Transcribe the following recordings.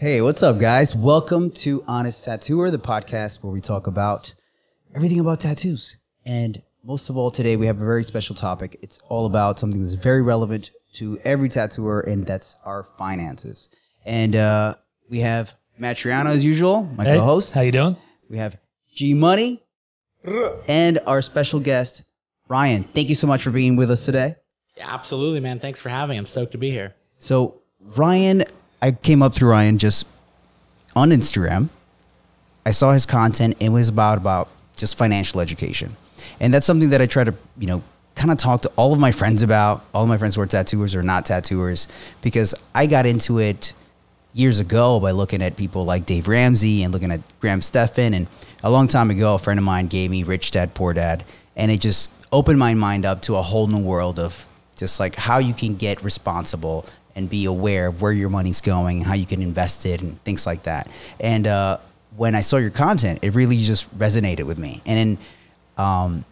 Hey, what's up, guys? Welcome to Honest Tattooer, the podcast where we talk about everything about tattoos. And most of all, today we have a very special topic. It's all about something that's very relevant to every tattooer, and that's our finances. And uh, we have Matt Truiano, as usual, my Hey, co-host. How you doing? We have G Money and our special guest, Ryan. Thank you so much for being with us today. Yeah, absolutely, man. Thanks for having. me. I'm stoked to be here. So Ryan, I came up to Ryan just on Instagram. I saw his content. It was about about just financial education, and that's something that I try to you know kind of talk to all of my friends about. All of my friends who are tattooers or not tattooers, because I got into it years ago by looking at people like Dave Ramsey and looking at Graham Stephan. And a long time ago, a friend of mine gave me Rich Dad Poor Dad, and it just opened my mind up to a whole new world of just like how you can get responsible and be aware of where your money's going, how you can invest it, and things like that. And uh, when I saw your content, it really just resonated with me. And then um,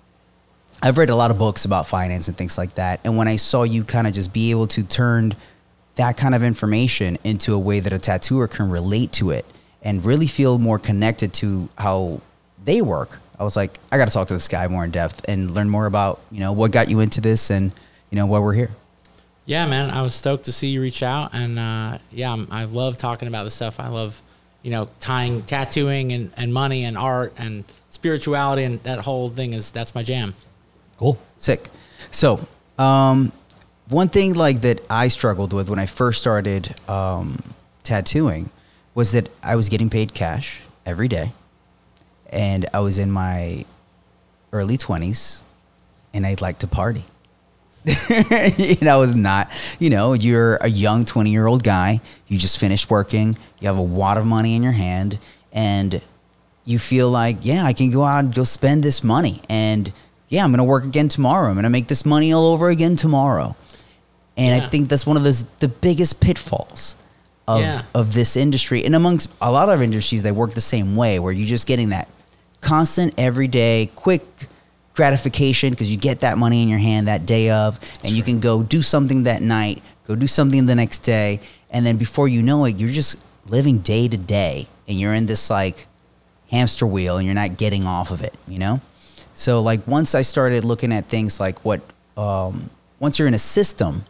I've read a lot of books about finance and things like that. And when I saw you kind of just be able to turn that kind of information into a way that a tattooer can relate to it and really feel more connected to how they work, I was like, I got to talk to this guy more in depth and learn more about, you know, what got you into this and, you know, why we're here. Yeah, man. I was stoked to see you reach out, and uh, yeah, I'm, I love talking about this stuff. I love, you know, tying tattooing and, and money and art and spirituality and that whole thing is that's my jam. Cool. Sick. So, um, one thing like that I struggled with when I first started um, tattooing was that I was getting paid cash every day, and I was in my early twenties, and I'd like to party. You know, I was not, you know, you're a young 20 year old guy. You just finished working. You have a wad of money in your hand and you feel like, yeah, I can go out and go spend this money. And yeah, I'm going to work again tomorrow. I'm going to make this money all over again tomorrow. And I think that's one of the, the biggest pitfalls of, Yeah. of this industry. And amongst a lot of industries, they work the same way where you're just getting that constant, everyday, quick gratification because you get that money in your hand that day of, and you can go do something that night, go do something the next day, and then before you know it, you're just living day to day, and you're in this like hamster wheel, and you're not getting off of it, you know. So like once I started looking at things like what, um, once you're in a system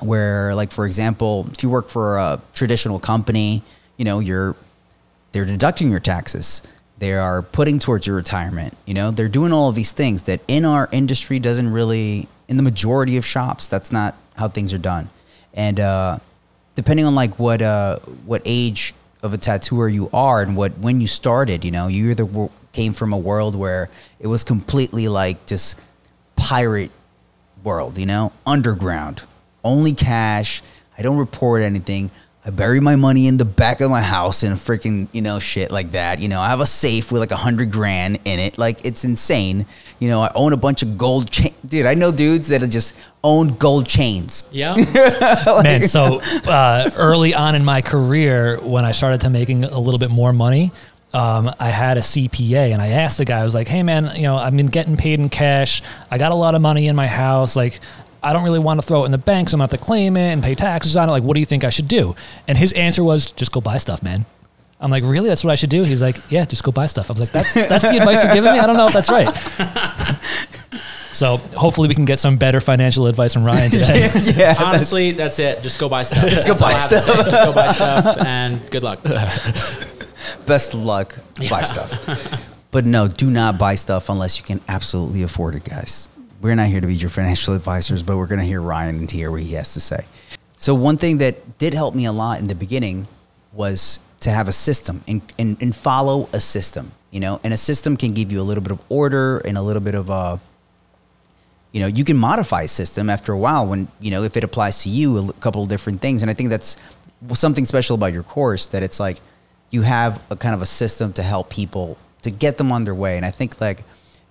where like for example, if you work for a traditional company, you know you're they're deducting your taxes they are putting towards your retirement you know they're doing all of these things that in our industry doesn't really in the majority of shops that's not how things are done and uh, depending on like what uh, what age of a tattooer you are and what when you started you know you either came from a world where it was completely like just pirate world, you know, underground, only cash. I don't report anything. I bury my money in the back of my house in a freaking, you know, shit like that. You know, I have a safe with like a hundred grand in it. Like it's insane. You know, I own a bunch of gold chain. Dude, I know dudes that just own gold chains. Yeah. Man, so uh, early on in my career, when I started to making a little bit more money, um, I had a CPA, and I asked the guy, I was like, "Hey, man, you know, I've been getting paid in cash. I got a lot of money in my house. Like, I don't really want to throw it in the bank, so I'm gonna have to claim it and pay taxes on it. Like, what do you think I should do?" And his answer was, "Just go buy stuff, man." I'm like, really? That's what I should do? He's like, yeah, just go buy stuff. I was like, that's that's the advice you're giving me. I don't know if that's right. so hopefully we can get some better financial advice from Ryan today. yeah. Honestly, that's it. Just go buy stuff. Just go buy Just go buy stuff and good luck. Best of luck. Buy stuff. But no, do not buy stuff unless you can absolutely afford it, guys. We're not here to be your financial advisors, but we're going to hear Ryan and hear what he has to say. So, one thing that did help me a lot in the beginning was to have a system and, and, and follow a system, you know, and a system can give you a little bit of order and a little bit of, uh, you know, you can modify a system after a while when, you know, if it applies to you, a couple of different things. And I think that's something special about your course that it's like you have a kind of a system to help people to get them on their way. And I think like,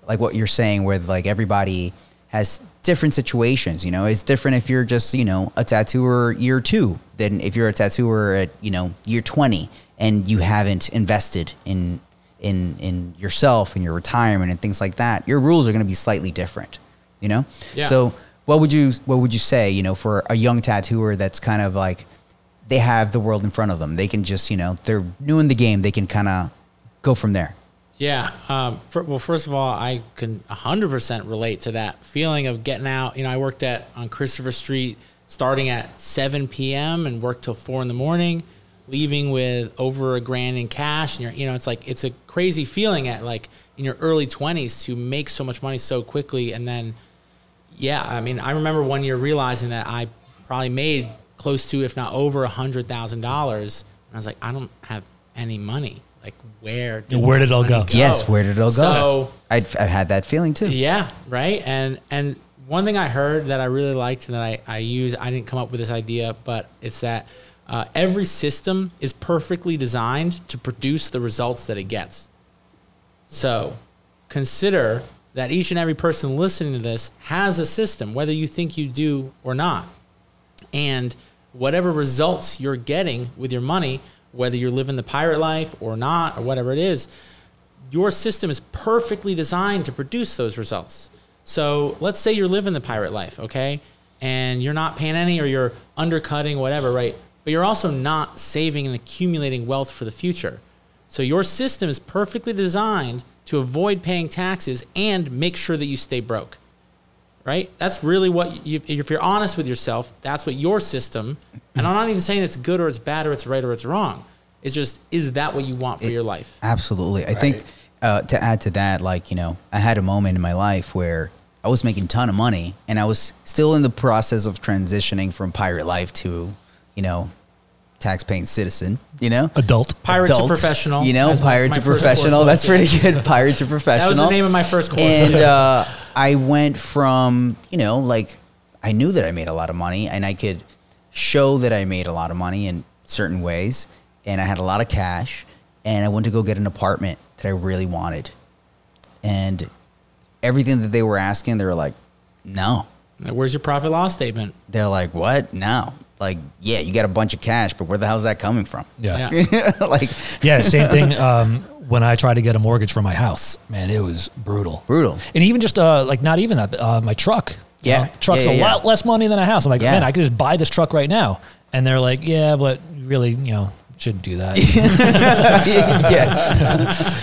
like what you're saying, where like everybody has different situations, you know, it's different if you're just, you know, a tattooer year two than if you're a tattooer at, you know, year 20 and you haven't invested in, in, in yourself and your retirement and things like that. Your rules are going to be slightly different, you know? Yeah. So what would you, what would you say, you know, for a young tattooer that's kind of like they have the world in front of them. They can just, you know, they're new in the game. They can kind of go from there. Yeah. Um, for, well, first of all, I can 100% relate to that feeling of getting out. You know, I worked at on Christopher Street starting at 7 p.m. and worked till four in the morning, leaving with over a grand in cash. And you're, you know, it's like it's a crazy feeling at like in your early 20s to make so much money so quickly. And then, yeah, I mean, I remember one year realizing that I probably made close to, if not over, a hundred thousand dollars. And I was like, I don't have any money. Like, where did Where did it all money go? Yes, where did it all go? So I'd, I've had that feeling too. yeah, right. And and one thing I heard that I really liked and that I, I use, I didn't come up with this idea, but it's that uh, every system is perfectly designed to produce the results that it gets. So consider that each and every person listening to this has a system, whether you think you do or not. And whatever results you're getting with your money, whether you're living the pirate life or not, or whatever it is, your system is perfectly designed to produce those results. So let's say you're living the pirate life, okay? And you're not paying any or you're undercutting, whatever, right? But you're also not saving and accumulating wealth for the future. So your system is perfectly designed to avoid paying taxes and make sure that you stay broke right? That's really what you, if you're honest with yourself, that's what your system. And I'm not even saying it's good or it's bad or it's right or it's wrong. It's just is that what you want for your life? Absolutely. I think uh, to add to that, like, you know, I had a moment in my life where I was making a ton of money and I was still in the process of transitioning from pirate life to, you know, tax paying citizen, you know? Adult. Pirate to professional, You know, as my- pirate my to professional. That's yeah. pretty good. Pirate to professional. That was the name of my first course. And uh, I went from, you know, like I knew that I made a lot of money and I could show that I made a lot of money in certain ways. And I had a lot of cash. And I went to go get an apartment that I really wanted. And everything that they were asking, they were like, no. Where's your profit loss statement? They're like, what? No. Like, yeah, you got a bunch of cash, but where the hell's that coming from? Yeah. Yeah. like, Yeah, same thing. Um, when I tried to get a mortgage for my house, man, it was brutal. brutal. And even just uh, like not even that, uh, my truck. you Yeah. know, truck's Yeah, yeah, a yeah. lot less money than a house. I'm like, Yeah. man, I could just buy this truck right now. And they're like, yeah, but really, you know, shouldn't do that. yeah.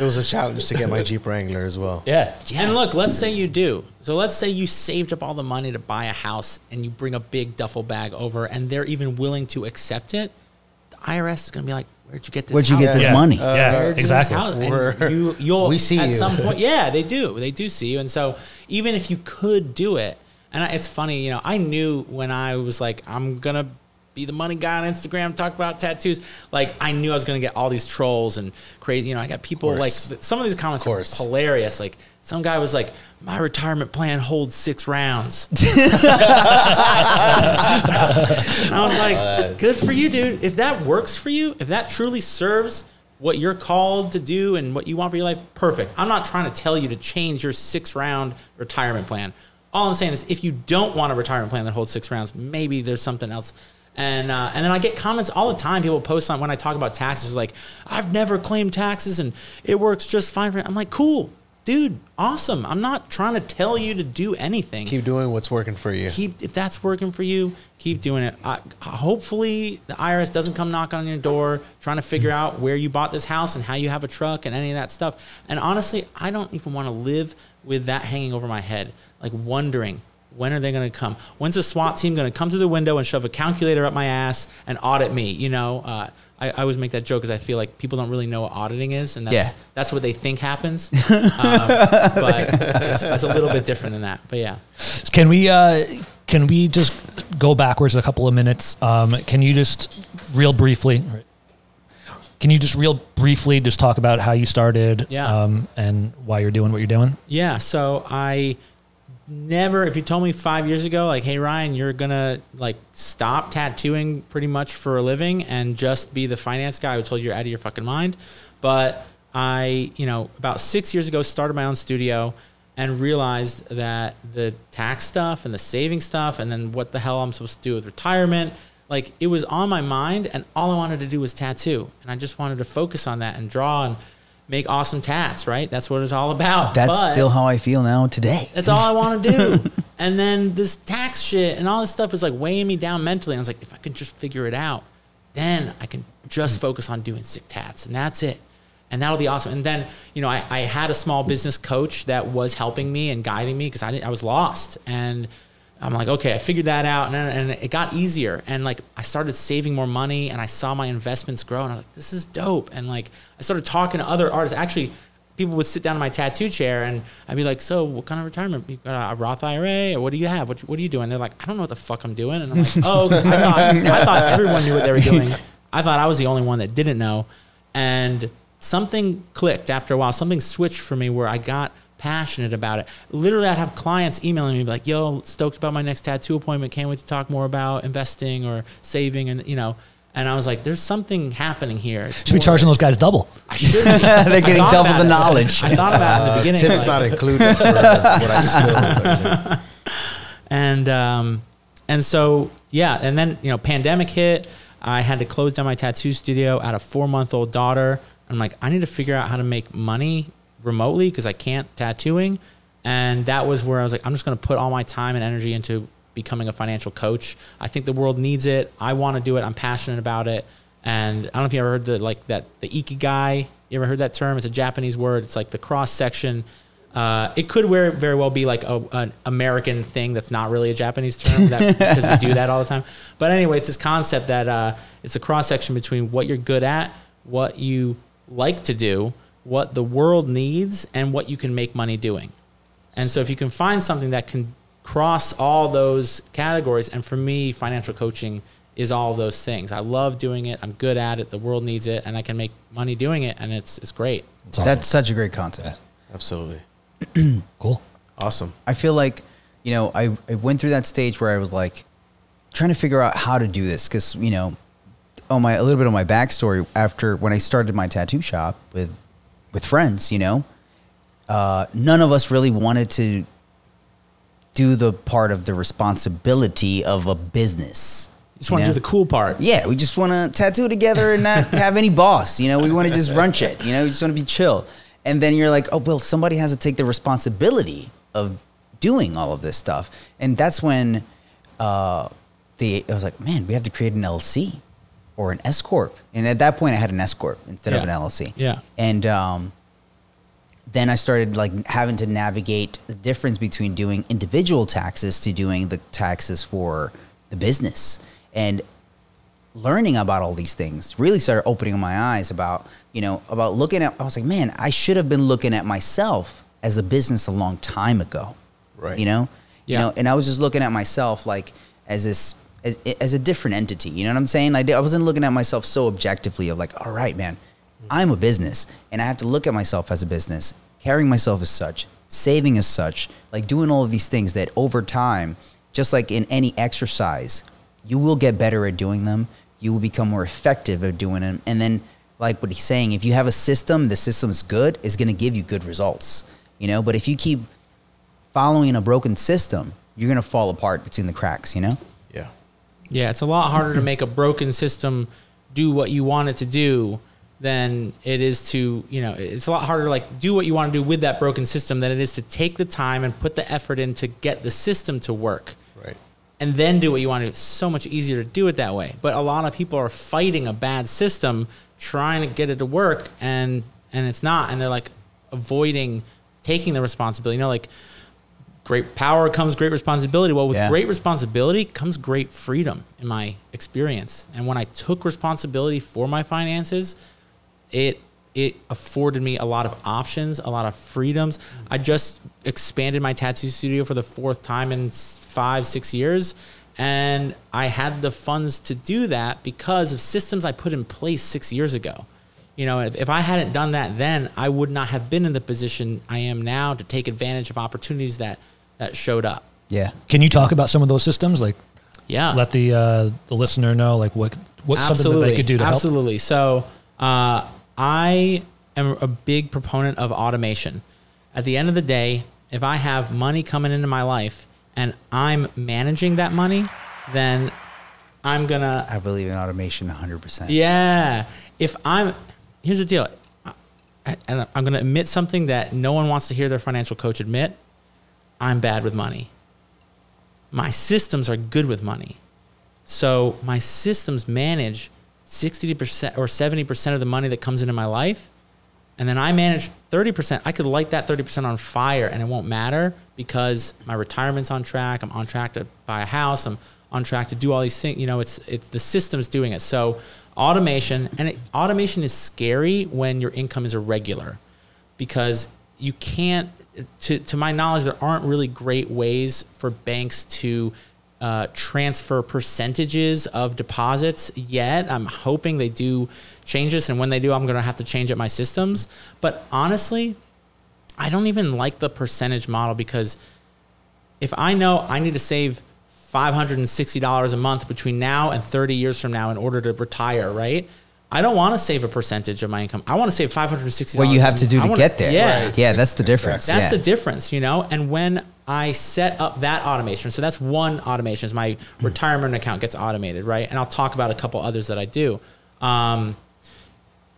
It was a challenge to get my Jeep Wrangler as well. yeah. And look, let's say you do. So let's say you saved up all the money to buy a house and you bring a big duffel bag over and they're even willing to accept it. The IRS is going to be like, where'd you get this Where'd you get this Yeah. money? Uh, yeah, Where did this exactly. and We're- you, you'll we see at you. some point. Yeah, they do. They do see you, and so even if you could do it, and it's funny, you know, I knew when I was like, I'm gonna be the money guy on Instagram, talk about tattoos. Like, I knew I was gonna get all these trolls and crazy. You know, I got people like some of these comments are hilarious. Like, some guy was like, "My retirement plan holds six rounds." I was like, good for you, dude. If that works for you, if that truly serves what you're called to do and what you want for your life, perfect. I'm not trying to tell you to change your six round retirement plan. All I'm saying is if you don't want a retirement plan that holds six rounds, maybe there's something else. And, uh, and then I get comments all the time. People post on when I talk about taxes, like, I've never claimed taxes and it works just fine for me. I'm like, cool, dude, awesome. I'm not trying to tell you to do anything Keep doing what's working for you. keep if that's working for you keep doing it I, hopefully the irs doesn't come knock on your door trying to figure out where you bought this house and how you have a truck and any of that stuff and honestly i don't even want to live with that hanging over my head like wondering when are they going to come when's the swat team going to come through the window and shove a calculator up my ass and audit me you know uh, I, I always make that joke because I feel like people don't really know what auditing is, and that's Yeah. that's what they think happens. um, but it's, it's a little bit different than that. But yeah, Can we uh, can we just go backwards a couple of minutes? Um, can you just real briefly? Can you just real briefly just talk about how you started Yeah. um, and why you're doing what you're doing? Yeah, so I never if you told me 5 years ago like hey Ryan you're to like stop tattooing pretty much for a living and just be the finance guy would told you you're out of your fucking mind. But I, you know, about 6 years ago started my own studio and realized that the tax stuff and the saving stuff and then what the hell I'm supposed to do with retirement like it was on my mind and all I wanted to do was tattoo and I just wanted to focus on that and draw and make awesome tats, right? That's what it's all about. That's But still how I feel now today. that's all I want to do. And then this tax shit and all this stuff was like weighing me down mentally. I was like, if I can just figure it out, then I can just mm. focus on doing sick tats, and that's it. And that'll be awesome. And then, you know, I, I had a small business coach that was helping me and guiding me because I, didn't- I was lost. And I'm like, okay, I figured that out, and, and it got easier. And like, I started saving more money, and I saw my investments grow, and I was like, this is dope. And like, I started talking to other artists. Actually, people would sit down in my tattoo chair, and I'd be like, so what kind of retirement? You got a Roth IRA, or what do you have? What what are you doing? They're like, I don't know what the fuck I'm doing. And I'm like, oh, okay. I thought I thought everyone knew what they were doing. I thought I was the only one that didn't know, and something clicked after a while. Something switched for me where I got passionate about it. Literally, I'd have clients emailing me like, "Yo, stoked about my next tattoo appointment. Can't wait to talk more about investing or saving." And you know, and I was like, "There's something happening here." It's Should be more- charging those guys double. I should. Be. They're getting double the it. knowledge. I thought about it in the beginning. Tips like- not included for what I spilled. and um, and so yeah, and then you know, pandemic hit. I had to close down my tattoo studio. I had a four month old daughter. I'm like, I need to figure out how to make money remotely because I can't tattooing. And that was where I was like, I'm just going to put all my time and energy into becoming a financial coach. I think the world needs it. I want to do it. I'm passionate about it. And I don't know if you ever heard the like that the ikigai. You ever heard that term? It's a Japanese word. It's like the cross section. Uh, it could very, very well be like a, an American thing that's not really a Japanese term that, because we do that all the time. But anyway, it's this concept that uh, it's a cross section between what you're good at, what you like to do, what the world needs, and what you can make money doing. And so if you can find something that can cross all those categories, and for me, financial coaching is all of those things. I love doing it. I'm good at it. The world needs it, and I can make money doing it, and it's it's great. It's awesome. That's such a great concept. Absolutely. cool. Awesome. I feel like, you know, I, I went through that stage where I was like trying to figure out how to do this because, you know, on my a little bit of my backstory after when I started my tattoo shop with with friends, you know, uh, none of us really wanted to do the part of the responsibility of a business. You just want to do the cool part. Yeah, we just want to tattoo together and not have any boss. You know, we want to just run shit. You know, we just want to be chill. And then you're like, oh well, somebody has to take the responsibility of doing all of this stuff. And that's when uh, the I was like, man, we have to create an LLC or an S corp. And at that point, I had an S corp instead of an Yeah. LLC. Yeah. And um, then I started like having to navigate the difference between doing individual taxes to doing the taxes for the business and learning about all these things really started opening my eyes about you know about looking at i was like man i should have been looking at myself as a business a long time ago Right. you know Yeah. you know and i was just looking at myself like as this as, as a different entity you know what i'm saying? I, did, I wasn't looking at myself so objectively of like all right man i'm a business and i have to look at myself as a business. Carrying myself as such saving as such like doing all of these things that over time just like in any exercise you will get better at doing them. You will become more effective at doing them. And then like what he's saying if you have a system the system is good is going to give you good results you know? But if you keep following a broken system you're going to fall apart between the cracks you know Yeah. It's a lot harder to make a broken system do what you want it to do than it is to, you know, it's a lot harder to like do what you want to do with that broken system than it is to take the time and put the effort in to get the system to work Right. and then do what you want to do. It's so much easier to do it that way. But a lot of people are fighting a bad system trying to get it to work and and it's not and they're like avoiding taking the responsibility. You know, like great power comes great responsibility. Well, with Yeah. great responsibility comes great freedom in my experience. And when I took responsibility for my finances, it it afforded me a lot of options, a lot of freedoms. I just expanded my tattoo studio for the fourth time in five, six years. And I had the funds to do that because of systems I put in place six years ago. You know, if, if I hadn't done that then, I would not have been in the position I am now to take advantage of opportunities that, that showed up. yeah Can you talk about some of those systems? Like, Yeah. let the uh, the listener know like what what's something that they could do to help. Absolutely. So uh, I am a big proponent of automation. At the end of the day, if I have money coming into my life and I'm managing that money, then I'm gonna i believe in automation 100% yeah. If I'm, here's the deal, I- and I'm going to admit something that no one wants to hear their financial coach admit. I'm bad with money. my systems are good with money. So my systems manage 60% or 70% of the money that comes into my life. And then I manage 30%. I could light that 30% on fire and it won't matter because my retirement's on track. I'm on track to buy a house. I'm on track to do all these things. You know, it's, it's the system's doing it. So automation and it, automation is scary when your income is irregular because you can't to, to my knowledge there aren't really great ways for banks to uh, transfer percentages of deposits yet i'm hoping they do change this and when they do i'm going to have to change up my systems but honestly i don't even like the percentage model because if i know i need to save $560 a month between now and 30 years from now in order to retire, right? I don't want to save a percentage of my income. I want to save $560. What you have to do to wanna- get there. Yeah. Right. Yeah, that's the difference. That's yeah. the difference, you know? And when I set up that automation, so that's one automation, is my retirement account gets automated, right? And I'll talk about a couple others that I do. Um,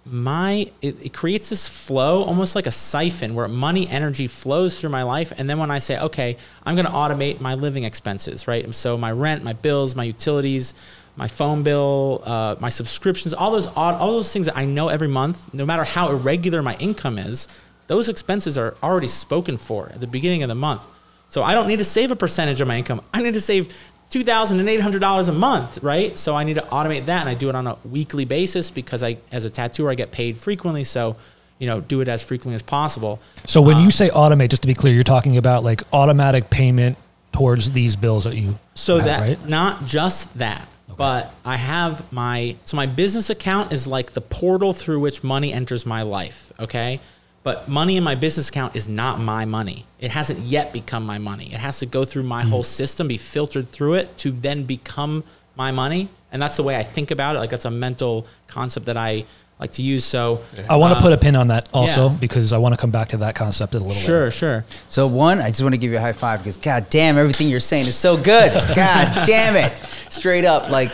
my it, it creates this flow almost like a siphon where money energy flows through my life and then when i say okay i'm going to automate my living expenses right And so my rent my bills my utilities my phone bill uh, my subscriptions all those odd, all those things that i know every month no matter how irregular my income is those expenses are already spoken for at the beginning of the month so i don't need to save a percentage of my income i need to save $2,800 a month, right? So I need to automate that and I do it on a weekly basis because I as a tattooer I get paid frequently, so you know, do it as frequently as possible. So when you say automate, just to be clear, you're talking about like automatic payment towards these bills that you So have, that right? not just that, but I have my so my business account is like the portal through which money enters my life, okay? But money in my business account is not my money. It hasn't yet become my money. It has to go through my hmm. whole system, be filtered through it to then become my money. And that's the way I think about it. Like that's a mental concept that I like to use. So I want to um, put a pin on that also yeah. because I want to come back to that concept a little later. Sure, sure. So one, I just want to give you a high five because god damn, everything you're saying is so good. God damn it. Straight up, like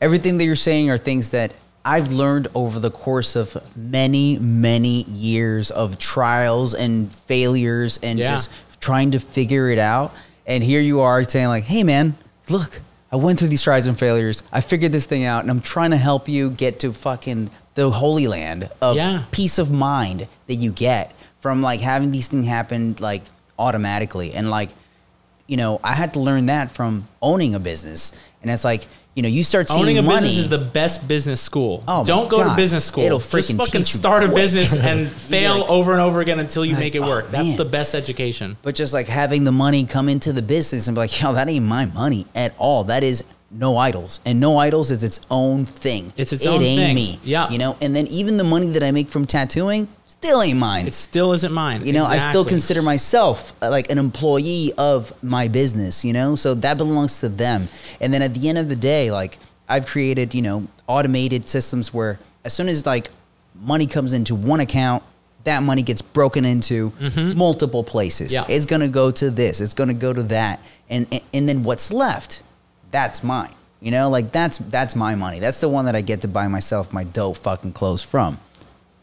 everything that you're saying are things that I've learned over the course of many, many years of trials and failures and Yeah. just trying to figure it out. And here you are saying, like, hey man, look, I went through these trials and failures. I figured this thing out and I'm trying to help you get to fucking the holy land of Yeah. peace of mind that you get from like having these things happen like automatically and like you know i had to learn that from owning a business and it's like you know you start seeing Owning a money business is the best business school. Oh Don't go God. to business school. It'll Just freaking fucking teach you start a quick. business and fail like- over and over again until you like, make it oh, work. That's man. the best education. but just like having the money come into the business and be like yo that ain't my money at all that is no idols and no idols is its own thing It's its it own ain't thing. me Yeah. you know and then even the money that i make from tattooing still ain't mine It still isn't mine. You know, I still consider myself uh, like an employee of my business, you know? So that belongs to them. And then at the end of the day, like I've created, you know, automated systems where as soon as like money comes into one account, that money gets broken into multiple places. Yeah. It's going to go to this, it's going to go to that. And and then what's left, that's mine. You know, like that's that's my money. That's the one that I get to buy myself my dope fucking clothes from.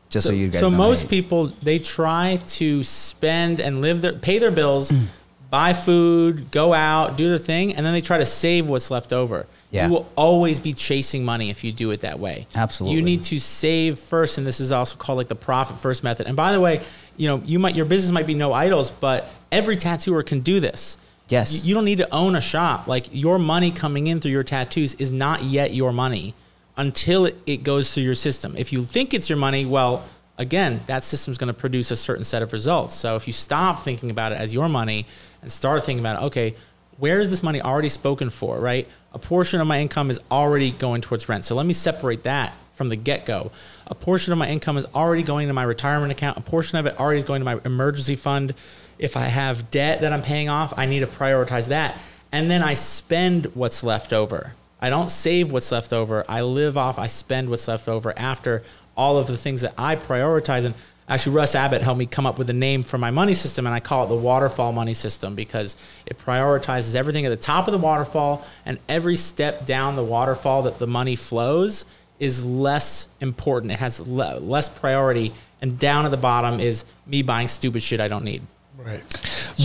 Just so, you guys so most people they try to spend and live their pay their bills, buy food, go out, do their thing, and then they try to save what's left over. Yeah. You will always be chasing money if you do it that way. Absolutely. You need to save first, and this is also called like the profit first method. And by the way, you know, you might your business might be no idols, but every tattooer can do this. Yes. You, don't need to own a shop. Like your money coming in through your tattoos is not yet your money until it, goes through your system. If you think it's your money, well, again, that system's going to produce a certain set of results. So if you stop thinking about it as your money and start thinking about okay, where is this money already spoken for, right? A portion of my income is already going towards rent. So let me separate that from the get go. A portion of my income is already going to my retirement account. A portion of it already is going to my emergency fund. If I have debt that I'm paying off, I need to prioritize that. And then I spend what's left over. I don't save what's left over. I live off, I spend what's left over after all of the things that I prioritize. And actually, Russ Abbott helped me come up with a name for my money system, and I call it the waterfall money system because it prioritizes everything at the top of the waterfall, and every step down the waterfall that the money flows is less important. It has le- less priority, and down at the bottom is me buying stupid shit I don't need. Right.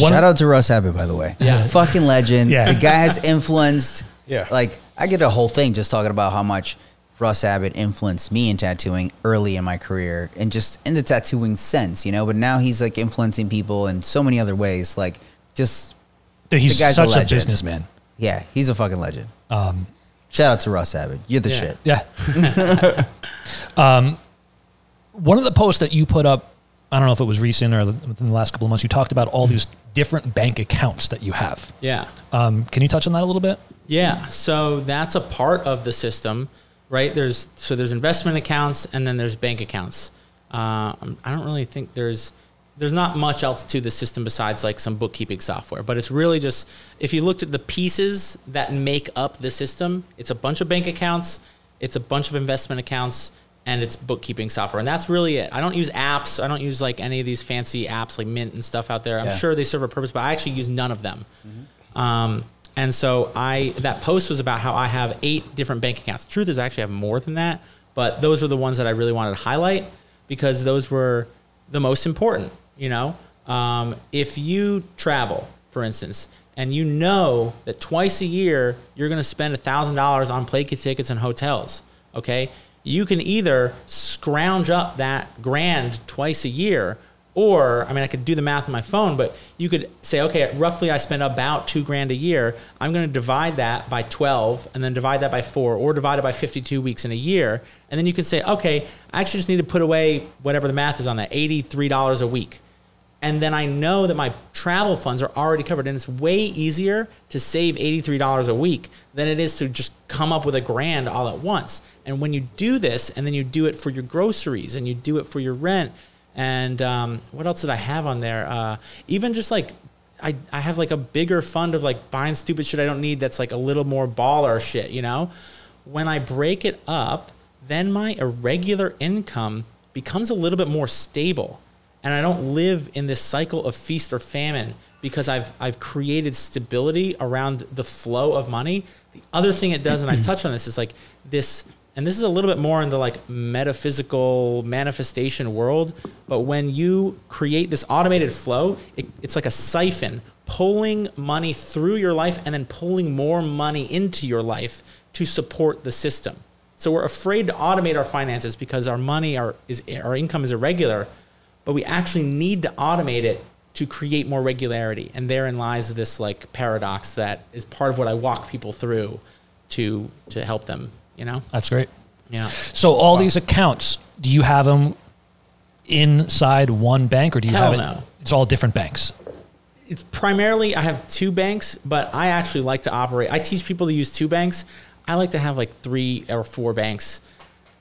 One- Shout out to Russ Abbott, by the way. Yeah. Fucking legend. Yeah. The guy has influenced. Yeah. Like, I get a whole thing just talking about how much Russ Abbott influenced me in tattooing early in my career and just in the tattooing sense, you know? But now he's like influencing people in so many other ways. Like, just, Dude, he's The guy's a such a, legend. businessman. yeah, he's a fucking legend. Um, Shout out to Russ Abbott. You're the Yeah. shit. Yeah. um, one of the posts that you put up, I don't know if it was recent or within the last couple of months, you talked about all these different bank accounts that you have. Yeah. Um, can you touch on that a little bit? Yeah, so that's a part of the system, right? There's so there's investment accounts and then there's bank accounts. Uh, I don't really think there's there's not much else to the system besides like some bookkeeping software, but it's really just if you looked at the pieces that make up the system, it's a bunch of bank accounts, it's a bunch of investment accounts, and it's bookkeeping software, and that's really it. I don't use apps. I don't use like any of these fancy apps like Mint and stuff out there. I'm Yeah. sure they serve a purpose, but I actually use none of them. Um, and so I that post was about how I have eight different bank accounts. The truth is, I actually have more than that, but those are the ones that I really wanted to highlight because those were the most important. You know, um, if you travel, for instance, and you know that twice a year you're going to spend thousand dollars on plane tickets and hotels, okay, you can either scrounge up that grand twice a year or, I mean, I could do the math on my phone, but you could say, okay, roughly I spend about two grand a year. I'm going to divide that by 12 and then divide that by four or divide it by 52 weeks in a year. And then you can say, okay, I actually just need to put away whatever the math is on that, $83 a week. And then I know that my travel funds are already covered. And it's way easier to save $83 a week than it is to just come up with a grand all at once. And when you do this, and then you do it for your groceries and you do it for your rent, and um, what else did I have on there? Uh, even just like I, I have like a bigger fund of like buying stupid shit I don't need that's like a little more baller shit, you know? When I break it up, then my irregular income becomes a little bit more stable. And I don't live in this cycle of feast or famine because I've I've created stability around the flow of money. The other thing it does, and I touched on this, is like this and this is a little bit more in the like metaphysical manifestation world but when you create this automated flow it, it's like a siphon pulling money through your life and then pulling more money into your life to support the system so we're afraid to automate our finances because our money our is our income is irregular but we actually need to automate it to create more regularity and therein lies this like paradox that is part of what i walk people through to to help them you know That's great. yeah So all these accounts, do you have them inside one bank or do you Hell have it? no. It's all different banks. it's primarily I have two banks, but I actually like to operate. I teach people to use two banks. I like to have like three or four banks.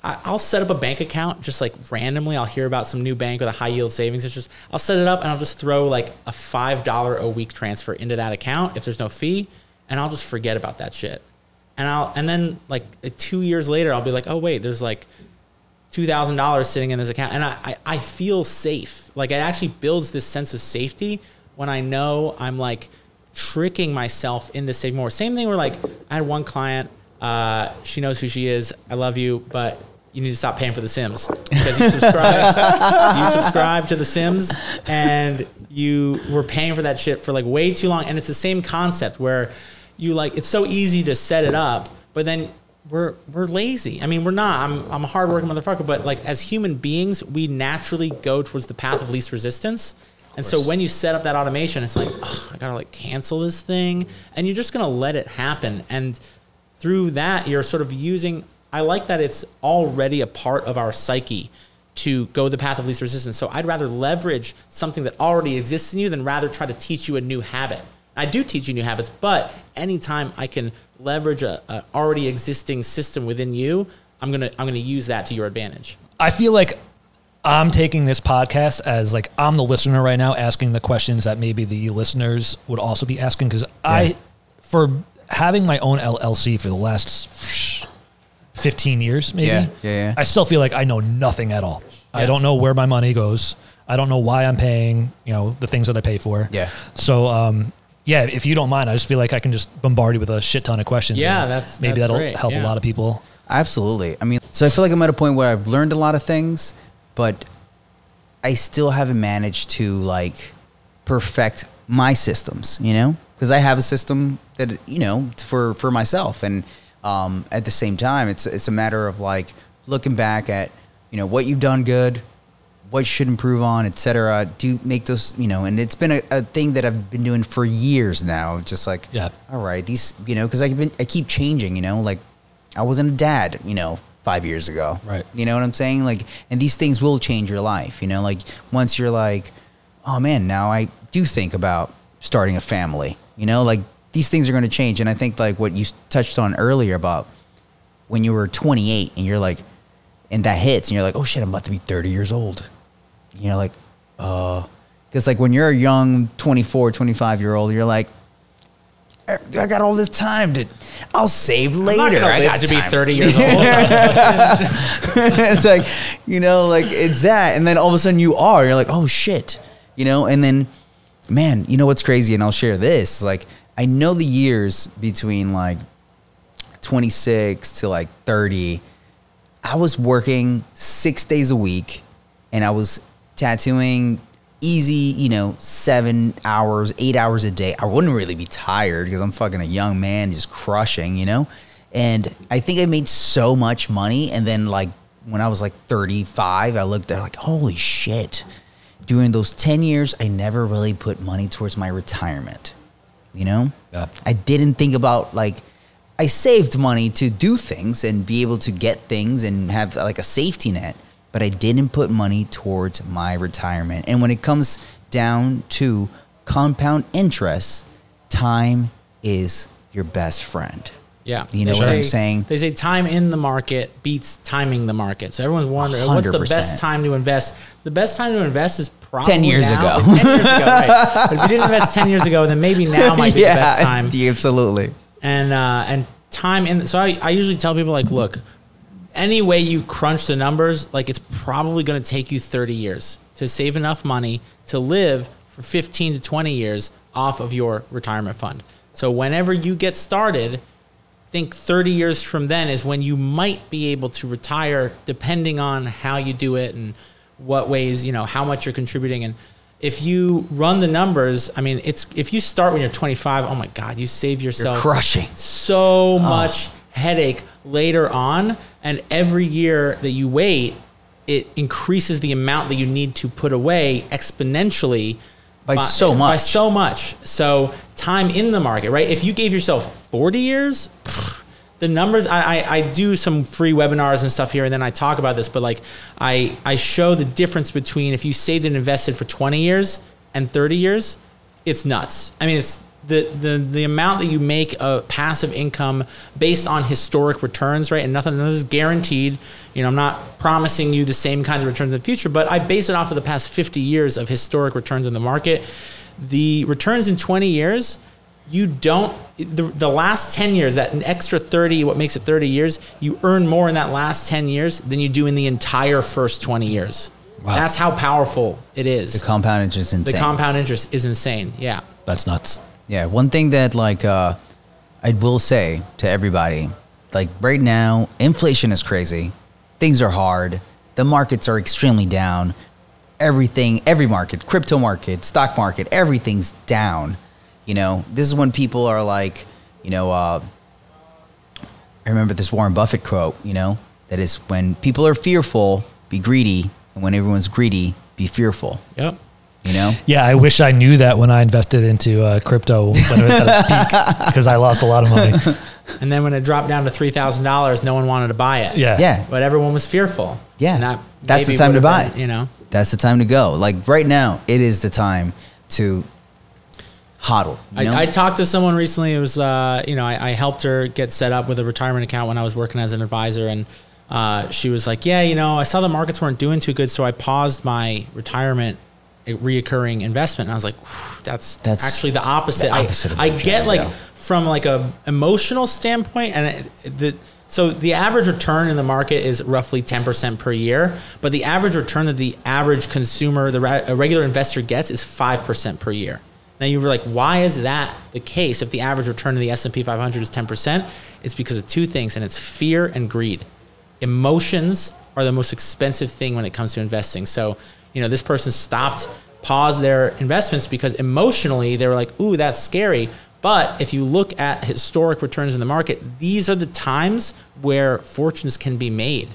I'll set up a bank account just like randomly. I'll hear about some new bank with a high yield savings. It's just I'll set it up and I'll just throw like a five dollar a week transfer into that account if there's no fee, and I'll just forget about that shit. And I'll and then like two years later I'll be like, oh wait, there's like two thousand dollars sitting in this account, and I, I I feel safe. Like it actually builds this sense of safety when I know I'm like tricking myself into saving more. Same thing where like I had one client, uh, she knows who she is. I love you, but you need to stop paying for the Sims because you subscribe you subscribe to the Sims and you were paying for that shit for like way too long. And it's the same concept where you like it's so easy to set it up, but then we're we're lazy. I mean, we're not. I'm I'm a hardworking motherfucker, but like as human beings, we naturally go towards the path of least resistance. And so when you set up that automation, it's like, "Ugh, I gotta like cancel this thing, and you're just gonna let it happen. And through that, you're sort of using. I like that it's already a part of our psyche to go the path of least resistance. So I'd rather leverage something that already exists in you than rather try to teach you a new habit. I do teach you new habits, but anytime I can leverage a, a already existing system within you, I'm gonna I'm gonna use that to your advantage. I feel like I'm taking this podcast as like I'm the listener right now asking the questions that maybe the listeners would also be asking because I, for having my own LLC for the last 15 years, maybe, Yeah, yeah, yeah. I still feel like I know nothing at all. I don't know where my money goes. I don't know why I'm paying, you know, the things that I pay for. Yeah. So, um, yeah, if you don't mind, I just feel like I can just bombard you with a shit ton of questions. Yeah, that's- maybe that's that'll great, help a lot of people. Absolutely. I mean, so I feel like I'm at a point where I've learned a lot of things, but I still haven't managed to like perfect my systems, you know, because I have a system that you know for for myself, and um, at the same time, it's it's a matter of like looking back at you know what you've done good, what you should improve on, etc. Do make those, you know, and it's been a, a thing that I've been doing for years now. Just like, Yeah. all right, these, you know, because I've been, I keep changing, you know, like I wasn't a dad, you know, five years ago. Right. You know what I'm saying? Like, and these things will change your life, you know, like once you're like, oh man, now I do think about starting a family, you know, like these things are going to change. And I think like what you touched on earlier about when you were 28 and you're like, and that hits and you're like, oh shit, I'm about to be 30 years old. You know, like, uh, because like when you're a young 24, 25 year old, you're like, I got all this time to, I'll save later. I got to be 30 years old. it's like, you know, like it's that. And then all of a sudden you are, you're like, oh shit, you know, and then, man, you know what's crazy? And I'll share this. Like, I know the years between like 26 to like 30, I was working six days a week and I was tattooing easy, you know, seven hours, eight hours a day. I wouldn't really be tired because I'm fucking a young man just crushing, you know? And I think I made so much money. And then, like, when I was like 35, I looked at like, holy shit. During those 10 years, I never really put money towards my retirement, you know? Yeah. I didn't think about like I saved money to do things and be able to get things and have like a safety net, but I didn't put money towards my retirement. And when it comes down to compound interest, time is your best friend. Yeah. You know They what I'm saying? They say time in the market beats timing the market. So everyone's wondering what's the best time to invest? The best time to invest is probably 10 years now. ago. 10 years ago, right. But if you didn't invest 10 years ago, then maybe now might be the best time. yeah, absolutely. and uh, and time in. So I, I usually tell people like, look, any way you crunch the numbers, like it's probably going to take you 30 years to save enough money to live for 15 to 20 years off of your retirement fund. So whenever you get started, think 30 years from then is when you might be able to retire depending on how you do it and what ways you know how much you're contributing. And if you run the numbers i mean it's if you start when you're 25 oh my god you save yourself crushing. so oh. much headache later on. And every year that you wait it increases the amount that you need to put away exponentially By so much. by so much. So time in the market right? If you gave yourself 40 years the numbers I, I, I do some free webinars and stuff here and then I talk about this, but like I I show the difference between if you saved and invested for 20 years and 30 years, it's nuts. I mean it's the, the the amount that you make of passive income based on historic returns, right? And nothing, nothing is guaranteed. You know, I'm not promising you the same kinds of returns in the future, but I base it off of the past 50 years of historic returns in the market. The returns in 20 years, you don't the, the last 10 years that an extra 30 what makes it 30 years you earn more in that last 10 years than you do in the entire first 20 years Wow. that's how powerful it is The compound interest is insane. the compound interest is insane yeah That's nuts. Yeah, one thing that like uh, I will say to everybody, like right now, inflation is crazy. Things are hard. The markets are extremely down. Everything, every market, crypto market, stock market, everything's down. You know, this is when people are like, you know, uh, I remember this Warren Buffett quote. You know, that is when people are fearful, be greedy, and when everyone's greedy, be fearful. yep You know. Yeah, I wish I knew that when I invested into uh, crypto when it was peak because I lost a lot of money. and then when it dropped down to $3000 no one wanted to buy it Yeah. Yeah. but everyone was fearful Yeah. And that That's the time to buy. been, you know that's the time to go. Like right now, it is the time to hodl. You know? I, I talked to someone recently. It was, uh, you know, I, I helped her get set up with a retirement account when I was working as an advisor, and uh, she was like, "Yeah, you know, I saw the markets weren't doing too good, so I paused my retirement uh, reoccurring investment." And I was like, "That's That's actually the opposite." the opposite I, I get like do. from like a emotional standpoint, and it, the so the average return in the market is roughly ten percent per year, but the average return that the average consumer, the regular investor gets, is five percent per year. Now you were like, why is that the case? If the average return of the S and P 500 is 10 percent, it's because of two things, and it's fear and greed. Emotions are the most expensive thing when it comes to investing. So, you know, this person stopped paused their investments because emotionally they were like, "Ooh, that's scary." But if you look at historic returns in the market, these are the times where fortunes can be made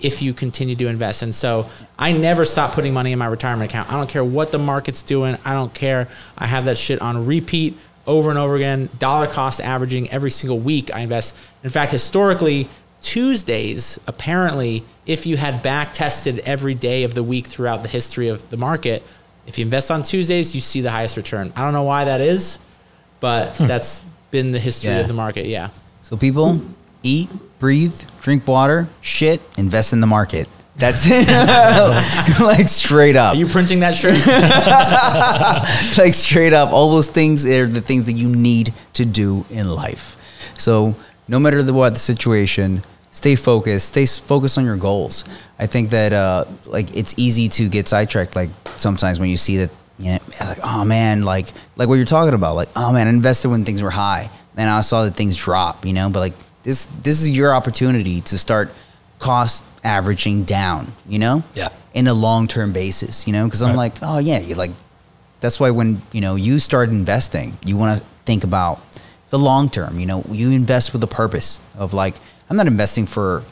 if you continue to invest. And so I never stop putting money in my retirement account. I don't care what the market's doing. I don't care. I have that shit on repeat over and over again, dollar cost averaging every single week I invest. In fact, historically, Tuesdays, apparently, if you had back tested every day of the week throughout the history of the market, if you invest on Tuesdays, you see the highest return. I don't know why that is, but hmm. that's been the history Yeah. of the market. Yeah. So people eat, breathe, drink water, shit, invest in the market. That's it. like straight up. Are you printing that shirt? like straight up, all those things are the things that you need to do in life. So no matter the, what the situation, stay focused. Stay focused on your goals. I think that uh, like it's easy to get sidetracked. Like sometimes when you see that, you know, like oh man, like like what you're talking about. Like oh man, I invested when things were high, and I saw that things drop. You know, but like this this is your opportunity to start cost averaging down. You know, Yeah. in a long term basis. You know, because I'm Right. like oh yeah, you like that's why when you know you start investing you want to think about the long term you know you invest with a purpose of like i'm not investing for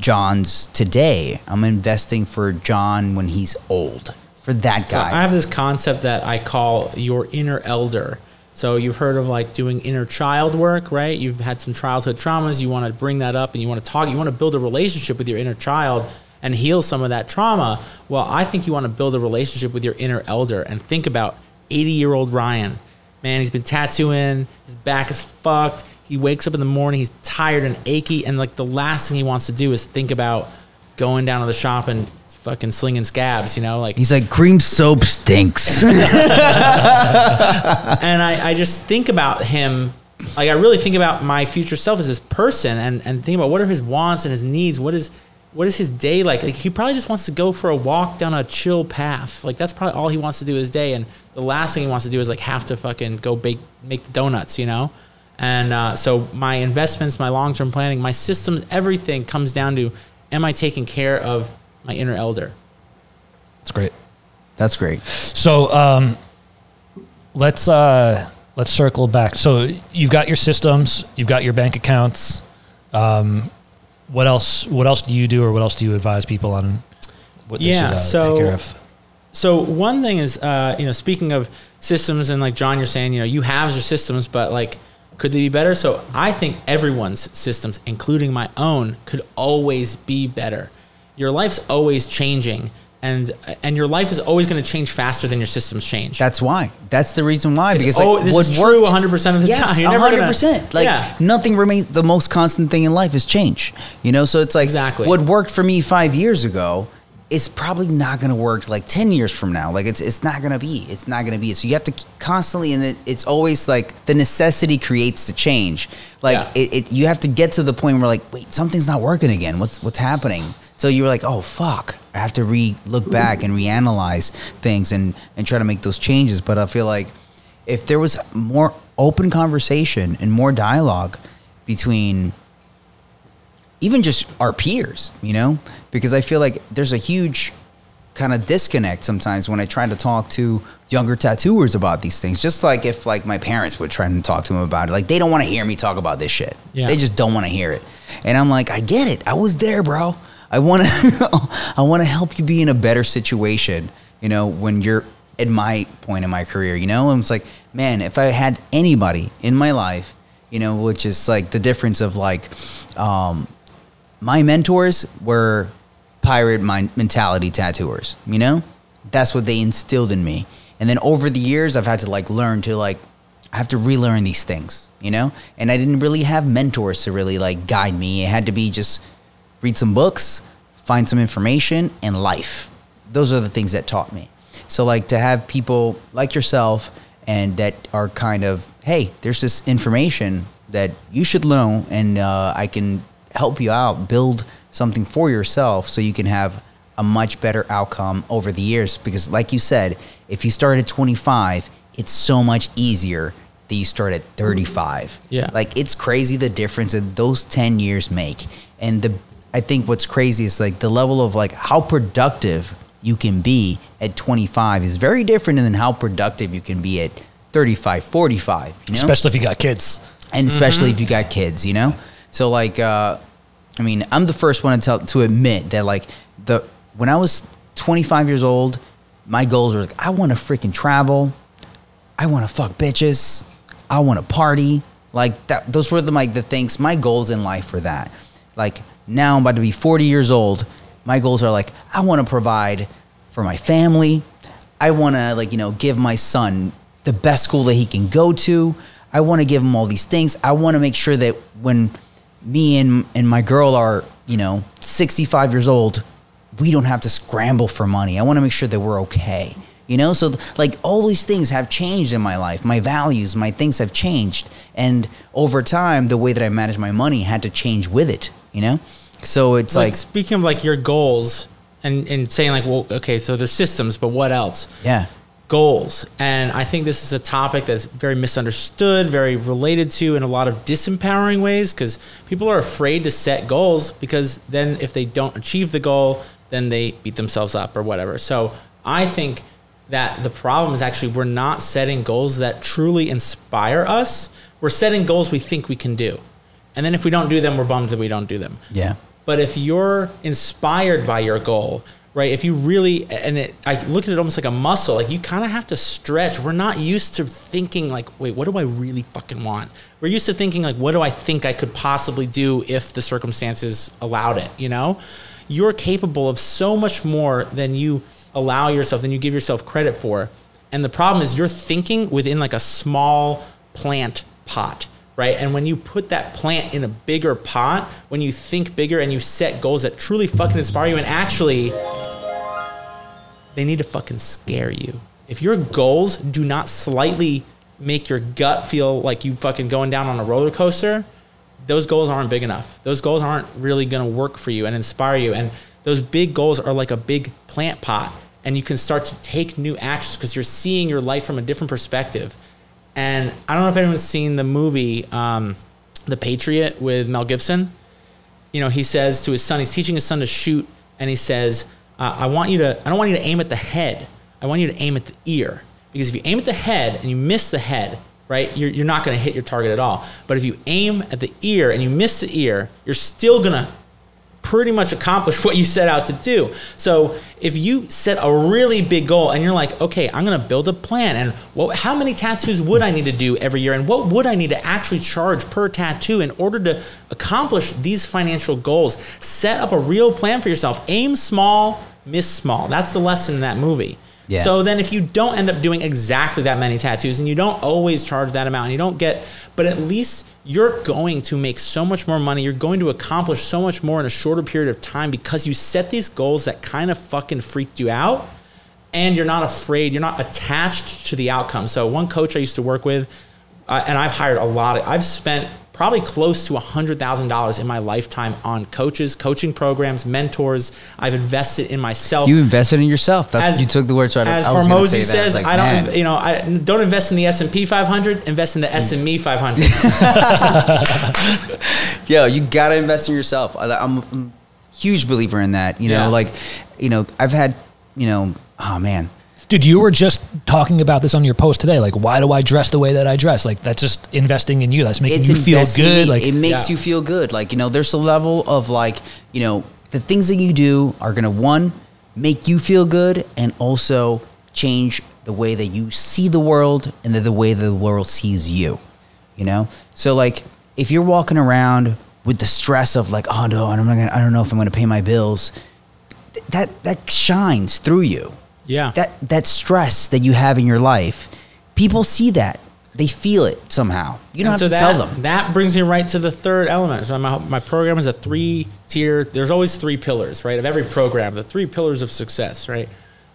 Jon's today i'm investing for john when he's old for that So I have this concept that I call your inner elder. So you've heard of like doing inner child work, right? You've had some childhood traumas. You want to bring that up and you want to talk. You want to build a relationship with your inner child and heal some of that trauma. Well, I think you want to build a relationship with your inner elder and think about 80 year old Ryan. Man, he's been tattooing. His back is fucked. He wakes up in the morning. He's tired and achy. And like the last thing he wants to do is think about going down to the shop and fucking slinging scabs, you know? Like he's like green soap stinks and I, I just think about him like I really think about my future self as this person and, and think about what are his wants and his needs. What is what is his day like? Like he probably just wants to go for a walk down a chill path. Like that's probably all he wants to do his day. And the last thing he wants to do is like have to fucking go bake make the donuts, you know? And uh, so my investments, my long term planning, my systems, everything comes down to am I taking care of my inner elder? That's great. that's great So um, let's uh, let's circle back. So you've got your systems, you've got your bank accounts. Um, what else? What else do you do, or what else do you advise people on? What they Yeah, should uh, so- take care of. So one thing is, uh, you know, speaking of systems and like Jon, you're saying, you know, you have your systems, but like, could they be better? So I think everyone's systems, including my own, could always be better. Your life's always changing, and and your life is always going to change faster than your systems change. that's why that's the reason why because oh, like this what is true worked- 100 percent of the Yes, time. Never gonna- 100%. Like yeah. nothing remains the most constant thing in life is change. You know, so it's like Exactly. what worked for me 5 years ago is probably not going to work like 10 years from now. Like it's it's not going to be. It's not going to be. So you have to constantly and it, it's always like the necessity creates the change. Like Yeah. it, it you have to get to the point where like wait, something's not working again. What's what's happening? So you're like, "Oh fuck. I have to re look back and reanalyze things and and try to make those changes." But I feel like if there was more open conversation and more dialogue between even just our peers, you know, because I feel like there's a huge kind of disconnect sometimes when I try to talk to younger tattooers about these things. Just like if like my parents would try to talk to them about it, like they don't want to hear me talk about this shit. Yeah. They just don't want to hear it. And I'm like, I get it. I was there, bro. I want to I want to help you be in a better situation, you know, when you're at my point in my career, you know? And it's like, man, if I had anybody in my life, you know, which is like the difference of like um my mentors were pirate mind mentality tattooers you know? That's what they instilled in me. And then over the years i've had to like learn to like i have to relearn these things you know? And i didn't really have mentors to really like guide me. It had to be just read some books find some information and life. Those are the things that taught me. So like to have people like yourself and that are kind of hey there's this information that you should know and uh, i can help you out build something for yourself so you can have a much better outcome over the years because like you said if you start at 25 it's so much easier that you start at 35 Yeah. like it's crazy the difference that those 10 years make and the i think what's crazy is like the level of like how productive you can be at 25 is very different than how productive you can be at 35, 45, you know? Especially if you got kids. and especially mm-hmm. if you got kids, you know. So like, uh, I mean, I'm the first one to tell to admit that like the when I was 25 years old, my goals were like I want to freaking travel, I want to fuck bitches, I want to party. Like that, those were the like the things. My goals in life were that. Like now I'm about to be 40 years old. My goals are like I want to provide for my family. I want to like you know give my son the best school that he can go to. I want to give him all these things. I want to make sure that when me and and my girl are you know 65 years old, we don't have to scramble for money. I want to make sure that we're okay. You know, so th- like all these things have changed in my life. My values, my things have changed, and over time, the way that I manage my money had to change with it. You know, so it's like, like, speaking of like your goals and and saying like, well, okay, so the systems, but what else? yeah, goals. And I think this is a topic that's very misunderstood, very related to in a lot of disempowering ways because people are afraid to set goals because then if they don't achieve the goal, then they beat themselves up or whatever. So I think that the problem is actually we're not setting goals that truly inspire us. We're setting goals we think we can do. And then if we don't do them, we're bummed that we don't do them. yeah, But if you're inspired by your goal, right? If you really, and it, I look at it almost like a muscle, like you kind of have to stretch. We're not used to thinking like, wait, what do I really fucking want? We're used to thinking like, what do I think I could possibly do if the circumstances allowed it, you know? You're capable of so much more than you allow yourself, than you give yourself credit for. And the problem is you're thinking within like a small plant pot right? And when you put that plant in a bigger pot, when you think bigger and you set goals that truly fucking inspire you, and actually, they need to fucking scare you. If your goals do not slightly make your gut feel like you fucking going down on a roller coaster, those goals aren't big enough. Those goals aren't really gonna work for you and inspire you. And those big goals are like a big plant pot, and you can start to take new actions because you're seeing your life from a different perspective. And I don't know if anyone's seen the movie um, The Patriot with Mel Gibson. You know, he says to his son, he's teaching his son to shoot, and he says, uh, "I want you to. I don't want you to aim at the head. I want you to aim at the ear. Because if you aim at the head and you miss the head, right, you're, you're not going to hit your target at all. But if you aim at the ear and you miss the ear, you're still going to pretty much accomplish what you set out to do. So if you set a really big goal and you're like, okay, I'm gonna build a plan, and what, how many tattoos would I need to do every year, and what would I need to actually charge per tattoo in order to accomplish these financial goals? Set up a real plan for yourself. Aim small, miss small. That's the lesson in that movie. Yeah. So then if you don't end up doing exactly that many tattoos and you don't always charge that amount and you don't get but at least you're going to make so much more money. You're going to accomplish so much more in a shorter period of time because you set these goals that kind of fucking freaked you out and you're not afraid. You're not attached to the outcome. So one coach i used to work with uh, and i've hired a lot of i've spent probably close to $100000 in my lifetime on coaches coaching programs mentors i've invested in myself you invested in yourself. That's, you took the words right. as I was gonna say Hormozi says, Like, I don't, man. you know, I don't invest in the S and P 500. Invest in the SME 500. Yo, you gotta invest in yourself. I, I'm a huge believer in that. You know, Yeah. like, you know, I've had, you know, oh man, Dude, you were just talking about this on your post today. Like, why do I dress the way that I dress? Like, that's just investing in you. That's making you feel good. Like, it makes Yeah. you feel good. Like you know, there's a level of like you know the things that you do are gonna one make you feel good and also change the way that you see the world and the, the way that the world sees you. You know, so like if you're walking around with the stress of like, oh no, I'm not gonna, I don't know if I'm gonna pay my bills. th- That that shines through you yeah. that that stress that you have in your life, people see that. They feel it somehow. You don't And have to that, tell them. That brings me right to the third element. So my, my program is a three tier. There's always three pillars, right? Of every program, the three pillars of success, right?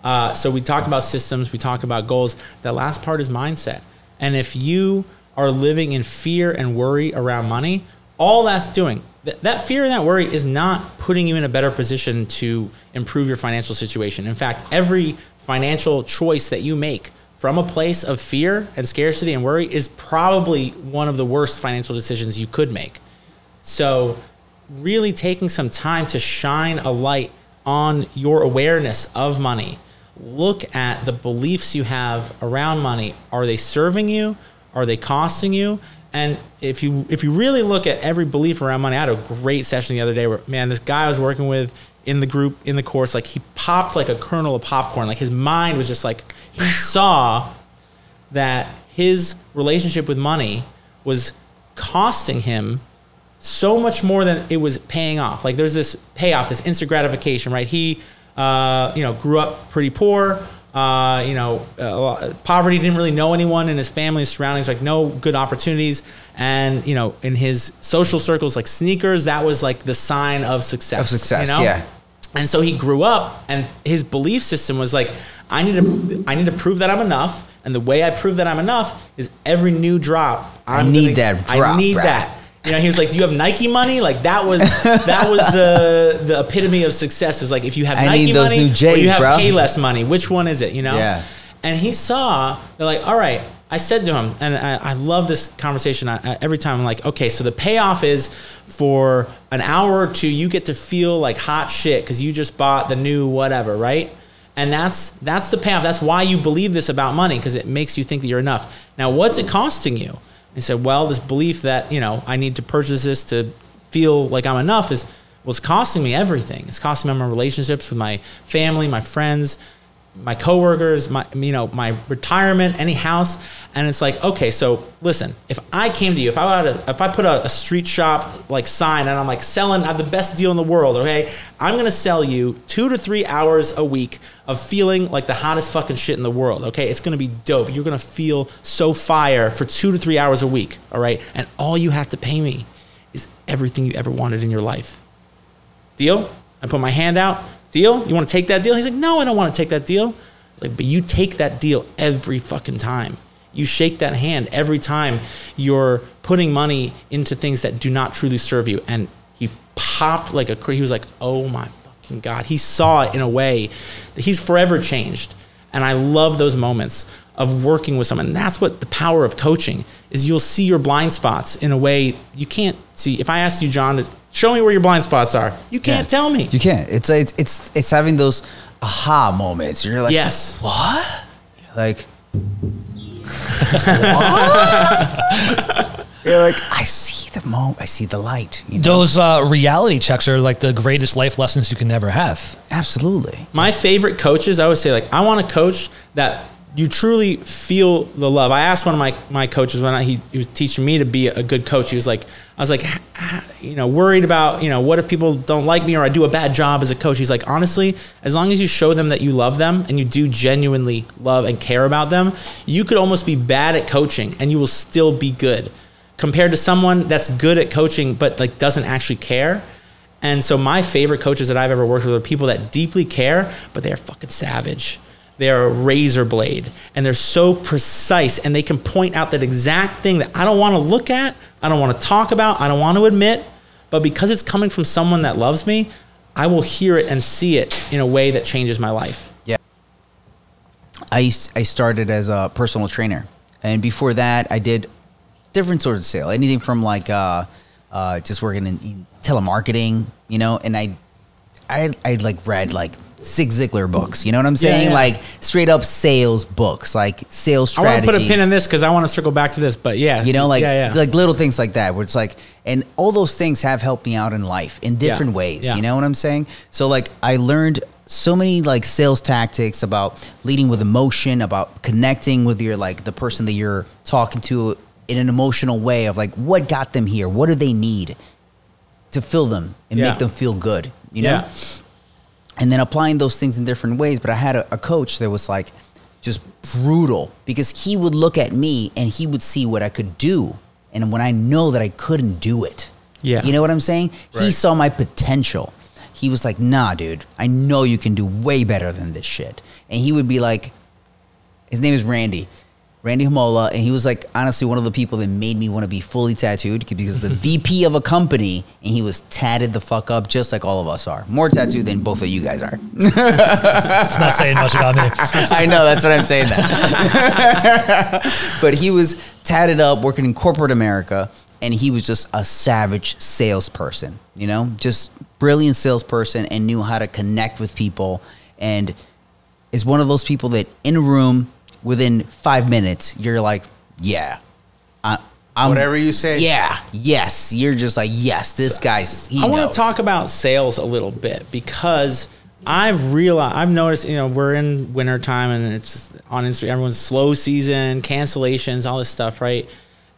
Uh, so we talked about systems, we talked about goals. That last part is mindset. And if you are living in fear and worry around money, all that's doing th- that fear and that worry is not putting you in a better position to improve your financial situation. In fact, every financial choice that you make from a place of fear and scarcity and worry is probably one of the worst financial decisions you could make. So, really taking some time to shine a light on your awareness of money. Look at the beliefs you have around money. Are they serving you? Are they costing you? And if you if you really look at every belief around money, I had a great session the other day where man, this guy I was working with in the group in the course, like he popped like a kernel of popcorn. Like his mind was just like he saw that his relationship with money was costing him so much more than it was paying off. Like there's this payoff, this instant gratification, right? He, uh, you know, grew up pretty poor. Uh, you know, uh, poverty didn't really know anyone in his family, his surroundings, like no good opportunities. And, you know, in his social circles, like sneakers, that was like the sign of success. Of success, you know? yeah. And so he grew up, and his belief system was like, I need to, I need to prove that I'm enough. And the way I prove that I'm enough is every new drop. I'm need that I need that. You know, he was like, "Do you have Nike money?" Like that was that was the the epitome of success. Was like if you have I Nike money new or you have bro. Payless money. Which one is it? You know. Yeah. And he saw they're like, "All right." I said to him, and I, I love this conversation. I, I, every time I'm like, "Okay, so the payoff is for an hour or two, you get to feel like hot shit because you just bought the new whatever, right?" And that's that's the payoff. That's why you believe this about money because it makes you think that you're enough. Now, what's it costing you? He said, "Well, this belief that you know I need to purchase this to feel like I'm enough is well, costing me everything. It's costing me my relationships with my family, my friends, my coworkers, my you know my retirement, any house." And it's like, okay, so listen, if I came to you, if I had a, if I put a, a street shop like sign and I'm like selling, I have the best deal in the world, okay? I'm gonna sell you two to three hours a week of feeling like the hottest fucking shit in the world, okay? It's gonna be dope. You're gonna feel so fire for two to three hours a week, all right? And all you have to pay me is everything you ever wanted in your life. Deal? I put my hand out. Deal? You want to take that deal? He's like, no, I don't want to take that deal. It's like, but you take that deal every fucking time. You shake that hand every time you're putting money into things that do not truly serve you. And he popped like a, he was like, oh my fucking God. He saw it in a way that he's forever changed. And I love those moments of working with someone. And that's what the power of coaching is you'll see your blind spots in a way you can't see. If I asked you, Jon, show me where your blind spots are, you can't tell me. You can't. It's it's it's it's having those aha moments. You're like, yes. what? Like, what? You're like, I see the mo. I see the light. You know? Those uh, reality checks are like the greatest life lessons you can never have. Absolutely. My favorite coaches, I always say, like, I want a coach that you truly feel the love. I asked one of my, my coaches when I, he, he was teaching me to be a good coach. He was like, I was like, "H- h- you know, worried about, you know, what if people don't like me or I do a bad job as a coach? He's like, honestly, as long as you show them that you love them and you do genuinely love and care about them, you could almost be bad at coaching and you will still be good compared to someone that's good at coaching but like doesn't actually care. And so my favorite coaches that I've ever worked with are people that deeply care, but they're fucking savage. They're a razor blade and they're so precise and they can point out that exact thing that I don't want to look at, I don't want to talk about, I don't want to admit, but because it's coming from someone that loves me, I will hear it and see it in a way that changes my life. Yeah. I I started as a personal trainer, and before that, I did different sorts of sale. Anything from like uh, uh, just working in, in telemarketing, you know. And I, I, I like read like Zig Ziglar books. You know what I'm saying? yeah. Like straight up sales books, like sales I want to put a pin in this because I want to circle back to this, but yeah. You know, like yeah, yeah. like little things like that, where it's like, and all those things have helped me out in life in different Yeah. ways. Yeah. You know what I'm saying? So like, I learned so many like sales tactics about leading with emotion, about connecting with your like the person that you're talking to in an emotional way of like what got them here, what do they need to fill them and Yeah. make them feel good. You know yeah. And then applying those things in different ways. But I had a, a coach that was like just brutal because he would look at me and he would see what I could do. And when I know that I couldn't do it, Yeah. you know what I'm saying? He saw my potential. He was like, nah, dude, I know you can do way better than this shit. And he would be like, his name is Randy. Randy Hamola, and he was like honestly one of the people that made me want to be fully tattooed because the VP of a company, and he was tatted the fuck up just like all of us are, more tattooed than both of you guys are. It's not saying much about me. I know that's what I'm saying. That, but he was tatted up, working in corporate America, and he was just a savage salesperson. You know, just brilliant salesperson and knew how to connect with people and is one of those people that in a room within five minutes you're like, yeah, I, I'm Whatever you say. Yeah, yes, you're just like yes, this guy's. He I want to talk about sales a little bit because I've realized I've noticed you know we're in winter time and it's on Instagram everyone's slow season cancellations all this stuff right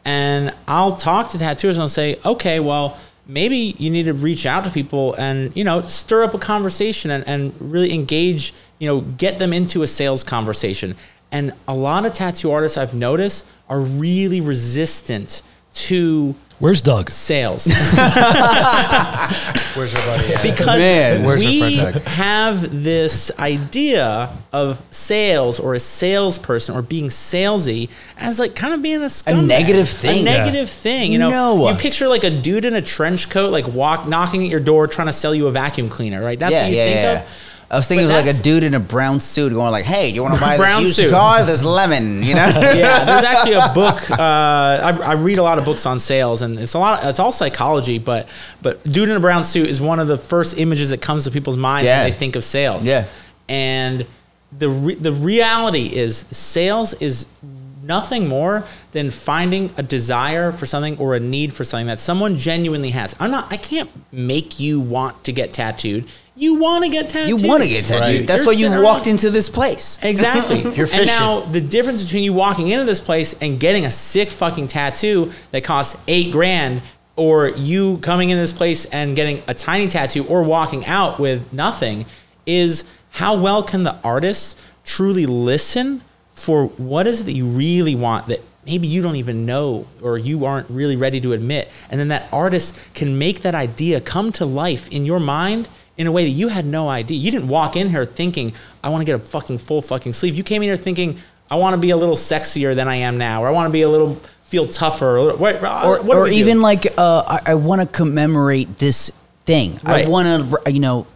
and I'll talk to tattooers and I'll say okay well maybe you need to reach out to people and you know stir up a conversation and, and really engage you know get them into a sales conversation and a lot of tattoo artists I've noticed are really resistant to Where's Doug? sales Where's your buddy at? because Man. Where's we friend Doug? have this idea of sales or a salesperson or being salesy as like kind of being a scumbag. negative thing. A negative thing. You know, No. you picture like a dude in a trench coat, like walk knocking at your door trying to sell you a vacuum cleaner, right? That's yeah, what you yeah, think yeah. of. I was thinking But of like a dude in a brown suit going like, "Hey, do you want to buy Brown this used suit. car? This lemon, you know?" yeah, there's actually a book. Uh, I, I read a lot of books on sales, and it's a lot. It's all psychology, but but dude in a brown suit is one of the first images that comes to people's minds Yeah. when they think of sales. Yeah. and the re- the reality is sales is nothing more than finding a desire for something or a need for something that someone genuinely has. I'm not. I can't make you want to get tattooed. You want to get tattooed. You want to get tattooed. Right. That's You're why you walked around- into this place. Exactly. You're and now the difference between you walking into this place and getting a sick fucking tattoo that costs eight grand, or you coming into this place and getting a tiny tattoo, or walking out with nothing, is how well can the artist truly listen for what is it that you really want that maybe you don't even know or you aren't really ready to admit, and then that artist can make that idea come to life in your mind in a way that you had no idea. You didn't walk in here thinking, I want to get a fucking full fucking sleeve. You came in here thinking, I want to be a little sexier than I am now, or I want to be a little feel tougher, or, what, or, or we do? even like uh, I, I want to commemorate this thing. Right. I want to, you know,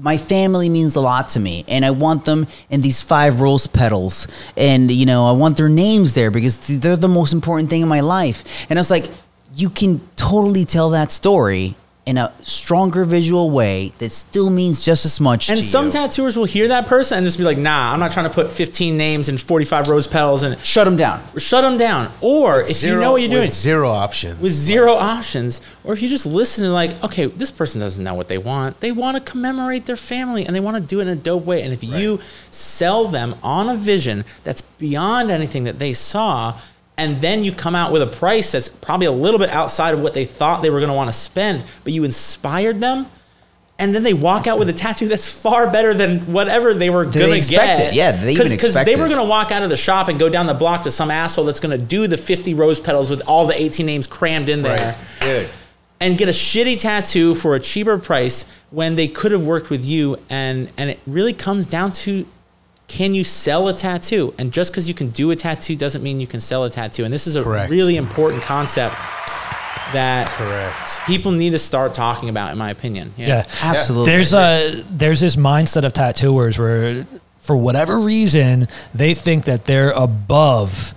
my family means a lot to me, and I want them in these five rose petals, and you know, I want their names there because they're the most important thing in my life. And I was like, you can totally tell that story in a stronger visual way that still means just as much. and to some you. tattooers will hear that person and just be like, Nah, I'm not trying to put 15 names and 45 rose petals and shut them down. shut them down. Or if you know what you're with doing, Zero options. with zero options, or if you just listen to like, okay, this person doesn't know what they want. They want to commemorate their family and they want to do it in a dope way. And if you sell them on a vision that's beyond anything that they saw, and then you come out with a price that's probably a little bit outside of what they thought they were going to want to spend, but you inspired them. And then they walk out with a tattoo that's far better than whatever they were gonna get. it. Yeah, they even because expect they were gonna walk out of the shop and go down the block to some asshole that's gonna do the 50 rose petals with all the 18 names crammed in there Dude. and get a shitty tattoo for a cheaper price when they could have worked with you and and it really comes down to can you sell a tattoo and just because you can do a tattoo doesn't mean you can sell a tattoo and this is a Correct. really important concept that Correct. people need to start talking about in my opinion Yeah. Absolutely. There's a there's this mindset of tattooers where for whatever reason they think that they're above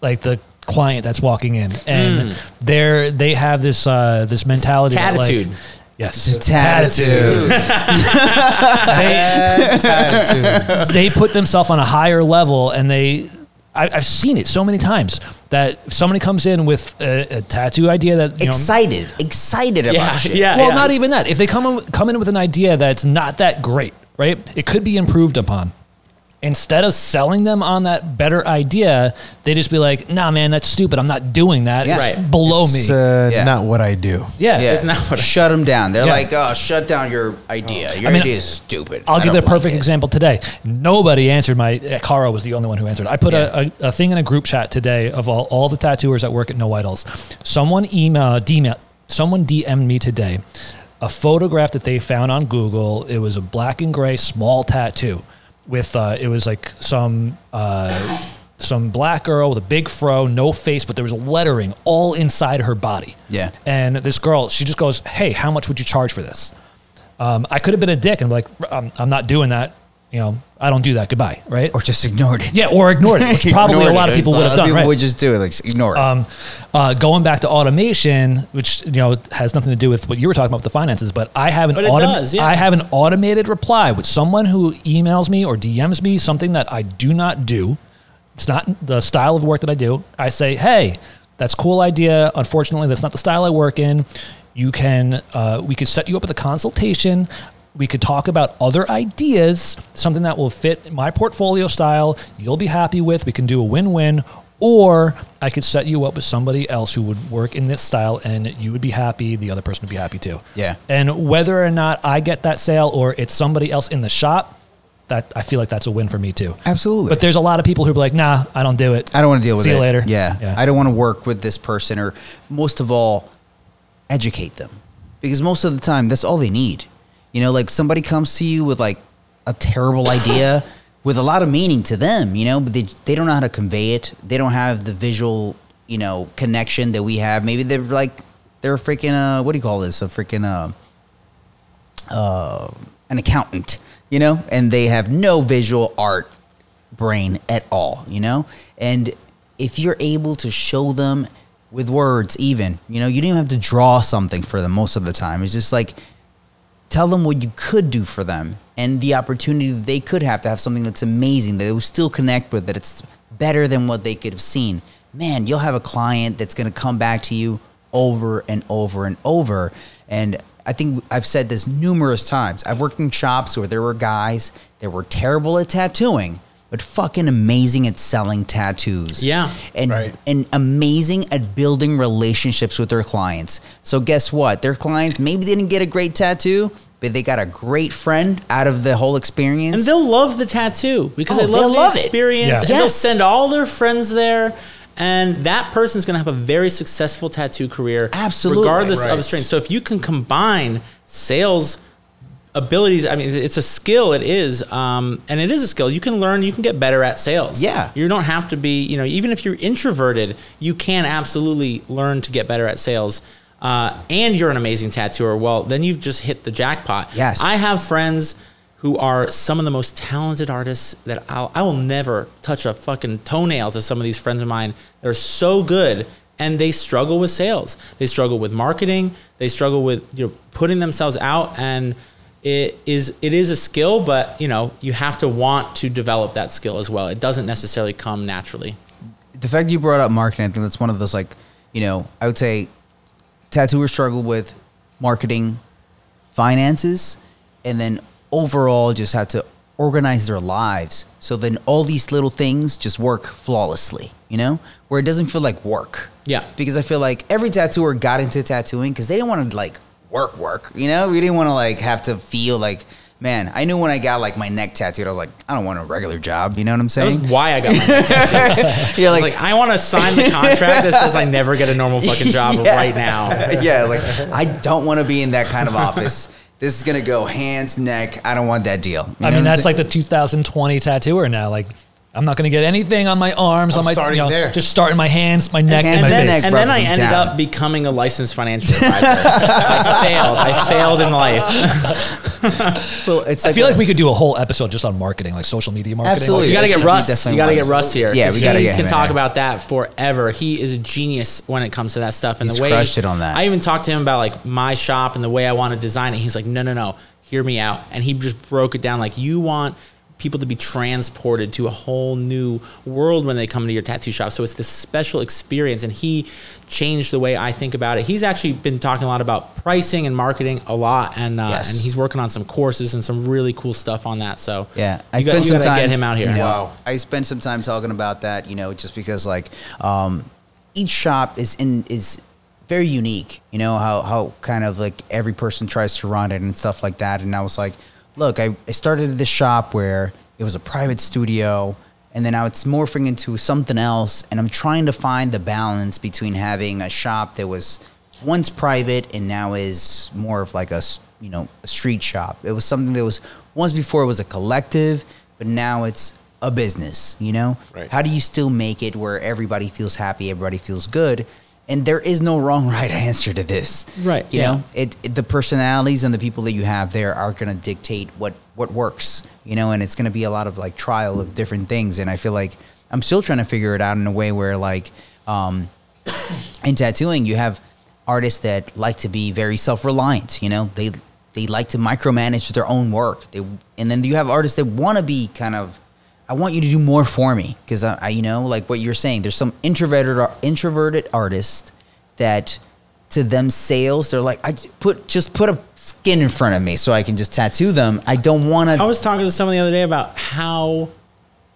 like the client that's walking in and they're they have this uh this mentality that, like- Tattitude. Yes Tattitude. they, they put themselves on a higher level and they I, I've seen it so many times that somebody comes in with a, a tattoo idea that you know excited, excited about yeah shit. yeah well, yeah. not even that. If they come in, come in with an idea that's not that great, right? It could be improved upon. Instead of selling them on that better idea, they just be like, "Nah, man, that's stupid. I'm not doing that. Yeah. It's Right. below It's me." uh, Yeah. not what I do. yeah, Yeah, It's not what I- shut them down. They're Yeah. like, oh, shut down your idea. Your I mean, idea is stupid. I'll I give you a don't like perfect it." example today. Nobody answered my. Uh, Caro was the only one who answered. I put a, a, a thing in a group chat today of all, all the tattooers that work at No Idols. Someone email, DM, someone DM'd me today a photograph that they found on Google. It was a black and gray small tattoo with uh, it was like some. Uh, some black girl with a big fro, no face, but there was lettering all inside her body. Yeah. And this girl, she just goes, "Hey, how much would you charge for this?" Um, I could have been a dick and be like, I'm, I'm not doing that. You know, I don't do that. Goodbye, right? or just ignored it. yeah, or ignored it, which probably a lot of people would have done. People right? would just do it, like ignore it. um, uh, going back to automation, which you know has nothing to do with what you were talking about with the finances, but I have an But autom- does, yeah. I have an automated reply with someone who emails me or DMs me something that I do not do. It's not the style of work that I do. I say, hey, that's a cool idea. Unfortunately, that's not the style I work in. You can, uh, we could set you up with a consultation. We could talk about other ideas, something that will fit my portfolio style. You'll be happy with. We can do a win-win. Or I could set you up with somebody else who would work in this style, and you would be happy. The other person would be happy too. Yeah. And whether or not I get that sale or it's somebody else in the shop, that I feel like that's a win for me too. Absolutely. But there's a lot of people who are like, nah, I don't do it. I don't want to deal with See it. you later. Yeah. Yeah. I don't want to work with this person or most of all, educate them. Because most of the time that's all they need. You know, like somebody comes to you with like a terrible idea with a lot of meaning to them, you know, but they they don't know how to convey it. They don't have the visual, you know, connection that we have. Maybe they're like they're a freaking uh what do you call this? A freaking uh uh, an accountant, you know, and they have no visual art brain at all, you know? And if you're able to show them with words, even, you know, you don't even have to draw something for them most of the time. It's just like tell them what you could do for them and the opportunity they could have to have something that's amazing that they will still connect with, that it's better than what they could have seen. Man, you'll have a client that's going to come back to you over and over and over. And I think I've said this numerous times. I've worked in shops where there were guys that were terrible at tattooing, but fucking amazing at selling tattoos. Yeah. And Right. and amazing at building relationships with their clients. So guess what? Their clients maybe they didn't get a great tattoo, but they got a great friend out of the whole experience. And they'll love the tattoo because Oh, they love they'll the love it. experience. Yeah. And they'll send all their friends there. And that person's going to have a very successful tattoo career. Absolutely. Regardless of the strength. So if you can combine sales abilities, I mean, it's a skill. It is. Um, and it is a skill. You can learn, you can get better at sales. Yeah. You don't have to be, you know, even if you're introverted, you can absolutely learn to get better at sales. Uh, and you're an amazing tattooer. Well, then you've just hit the jackpot. Yes. I have friends who are some of the most talented artists that I'll, I will never touch a fucking toenail to some of these friends of mine. They're so good and they struggle with sales. They struggle with marketing. They struggle with you know putting themselves out and it is it is a skill, but you know you have to want to develop that skill as well. It doesn't necessarily come naturally. the fact you brought up marketing, I think that's one of those like, you know, I would say tattooers struggle with marketing, finances, and then overall just have to organize their lives so then all these little things just work flawlessly, you know? Where it doesn't feel like work. Yeah. Because I feel like every tattooer got into tattooing because they didn't want to like work work, you know? We didn't want to like have to feel like Man, I knew when I got like my neck tattooed, I was like, I don't want a regular job. You know what I'm saying? That's why I got my neck tattoo. You're I like, I want to sign the contract that says I never get a normal fucking job Yeah. right now. yeah, like I don't want to be in that kind of office. This is gonna go hands, neck. I don't want that deal. You I know mean, that's saying? like the 2020 tattooer now. Like, I'm not going to get anything on my arms, I'm on my, starting you know, there. just starting my hands, my neck, hands and my and then, face. and then I ended down. up becoming a licensed financial advisor. I failed. I failed in life. well, it's I feel like we could do a whole episode just on marketing, like social media marketing. Absolutely. You got to get Russ. definitely You got to get Russ here. Yeah, 'cause we gotta get can him in talk about that forever. He is a genius when it comes to that stuff. And He's the way crushed it on that. I even talked to him about like my shop and the way I want to design it. He's like, no, no, no, hear me out. And he just broke it down like you want people to be transported to a whole new world when they come to your tattoo shop. So it's this special experience. And he changed the way I think about it. He's actually been talking a lot about pricing and marketing a lot, and uh, Yes. and he's working on some courses and some really cool stuff on that. So Yeah, I you got spent you some gotta get him out here. You know, Wow. I spent some time talking about that. You know, just because like um, each shop is in is very unique. You know how how kind of like every person tries to run it and stuff like that. And I was like, look, I, I started this shop where it was a private studio. And then now it's morphing into something else, and I'm trying to find the balance between having a shop that was once private and now is more of like a you know a street shop. It was something that was once before it was a collective, but now it's a business. You know, Right. how do you still make it where everybody feels happy, everybody feels good, and there is no wrong right answer to this. Right, You yeah. know, it, it the personalities and the people that you have there are going to dictate what what works. You know, and it's going to be a lot of like trial of different things. And I feel like I'm still trying to figure it out in a way where like um, in tattooing you have artists that like to be very self-reliant you know they they like to micromanage their own work they and then you have artists that want to be kind of i want you to do more for me because I, I you know like what you're saying there's some introverted introverted artists that to them sales they're like i put just put a skin in front of me so i can just tattoo them i don't want to I was talking to someone the other day about how